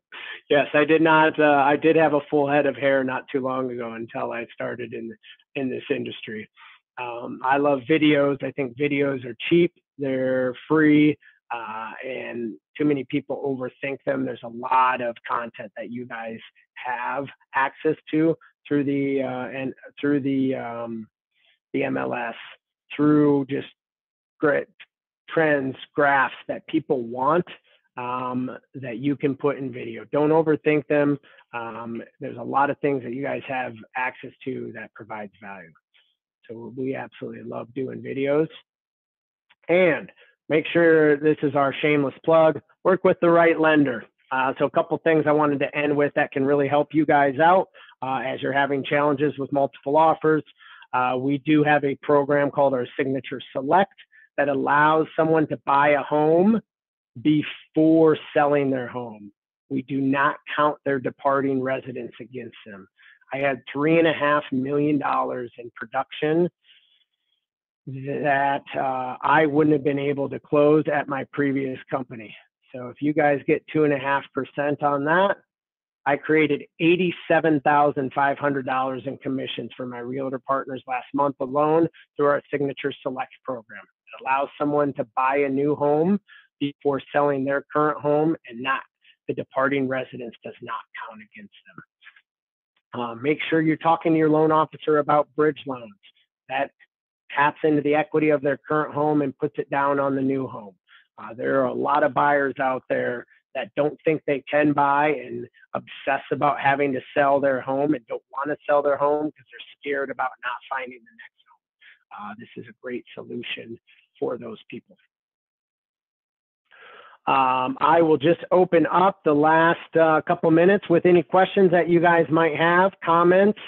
yes, I did not. Uh, I did have a full head of hair not too long ago until I started in in this industry. Um, I love videos. I think videos are cheap. They're free uh, and too many people overthink them. There's a lot of content that you guys have access to through the uh, and through the um, the MLS, through just great trends, graphs that people want um, that you can put in video. Don't overthink them. Um, there's a lot of things that you guys have access to that provides value. So we absolutely love doing videos. And make sure this is our shameless plug. Work with the right lender. Uh, so a couple things I wanted to end with that can really help you guys out uh, as you're having challenges with multiple offers. Uh, we do have a program called our Signature Select that allows someone to buy a home before selling their home. We do not count their departing residence against them. I had three and a half million dollars in production that uh, I wouldn't have been able to close at my previous company. So if you guys get two and a half percent on that, I created $87,500 in commissions for my realtor partners last month alone through our Signature Select program. It allows someone to buy a new home before selling their current home and not the departing residence does not count against them. Uh, make sure you're talking to your loan officer about bridge loans. That taps into the equity of their current home and puts it down on the new home. Uh, there are a lot of buyers out there that don't think they can buy and obsess about having to sell their home and don't want to sell their home because they're scared about not finding the next home. Uh, this is a great solution for those people. Um, I will just open up the last uh, couple minutes with any questions that you guys might have, comments.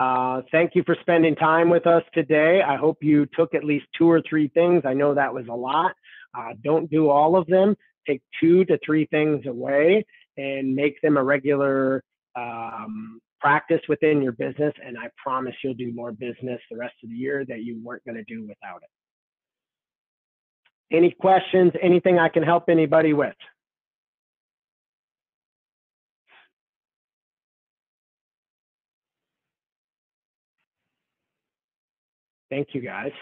Uh, thank you for spending time with us today. I hope you took at least two or three things. I know that was a lot. Uh, don't do all of them. Take two to three things away and make them a regular um, practice within your business. And I promise you'll do more business the rest of the year that you weren't going to do without it. Any questions? Anything I can help anybody with? Thank you, guys.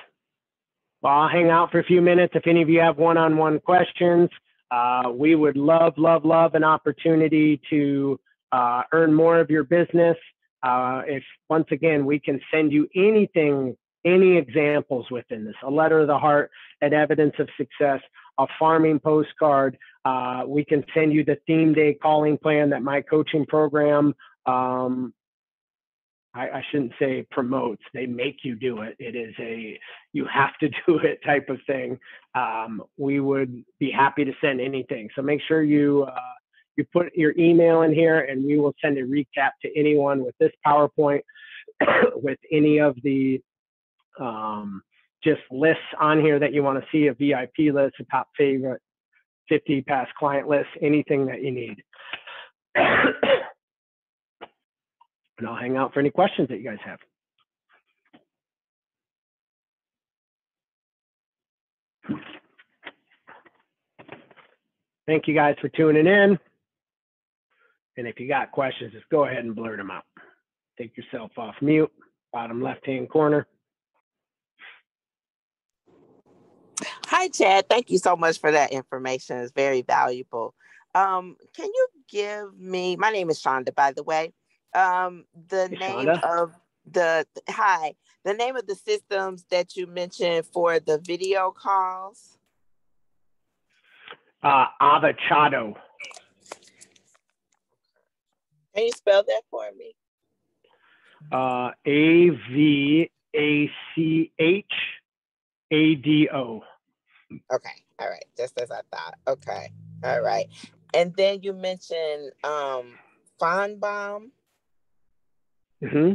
Well, I'll hang out for a few minutes. If any of you have one-on-one questions, uh, we would love, love, love an opportunity to uh, earn more of your business. Uh, if once again we can send you anything, any examples within this, a letter of the heart, an evidence of success, a farming postcard. Uh, we can send you the theme day calling plan that my coaching program um, I, I, shouldn't say promotes, they make you do it. It is a you have to do it type of thing. Um, we would be happy to send anything. So make sure you uh, you put your email in here and we will send a recap to anyone with this PowerPoint with any of the um, just lists on here that you want to see a VIP list, a top favorite, 50 past client list, anything that you need. And I'll hang out for any questions that you guys have. Thank you guys for tuning in. And if you got questions, just go ahead and blurt them out. Take yourself off mute, bottom left-hand corner. Hi, Chad. Thank you so much for that information. It's very valuable. Um, can you give me, my name is Shonda, by the way, um, the name of the, hi, the name of the systems that you mentioned for the video calls? Uh, Avochato. Can you spell that for me? Uh, A V A C H A D O. Okay. All right. Just as I thought. Okay. All right. And then you mentioned um BombBomb. Hmm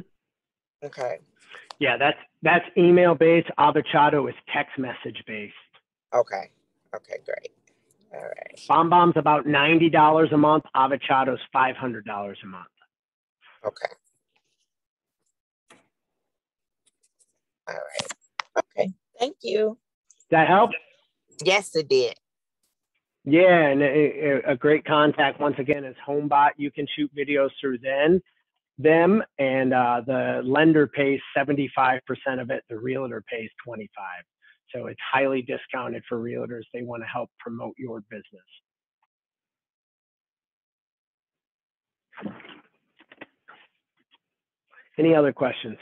Okay. Yeah, that's that's email based. Avochato is text message based. Okay. Okay, great. All right. Bomb Bomb's about ninety dollars a month. Avochato's five hundred dollars a month. Okay. All right. Okay. Thank you. Does that help? Yes, it did. Yeah, and a, a- a great contact once again is HomeBot. You can shoot videos through then them, and uh, the lender pays seventy five percent of it. The realtor pays twenty five. So it's highly discounted for realtors. They want to help promote your business. Any other questions?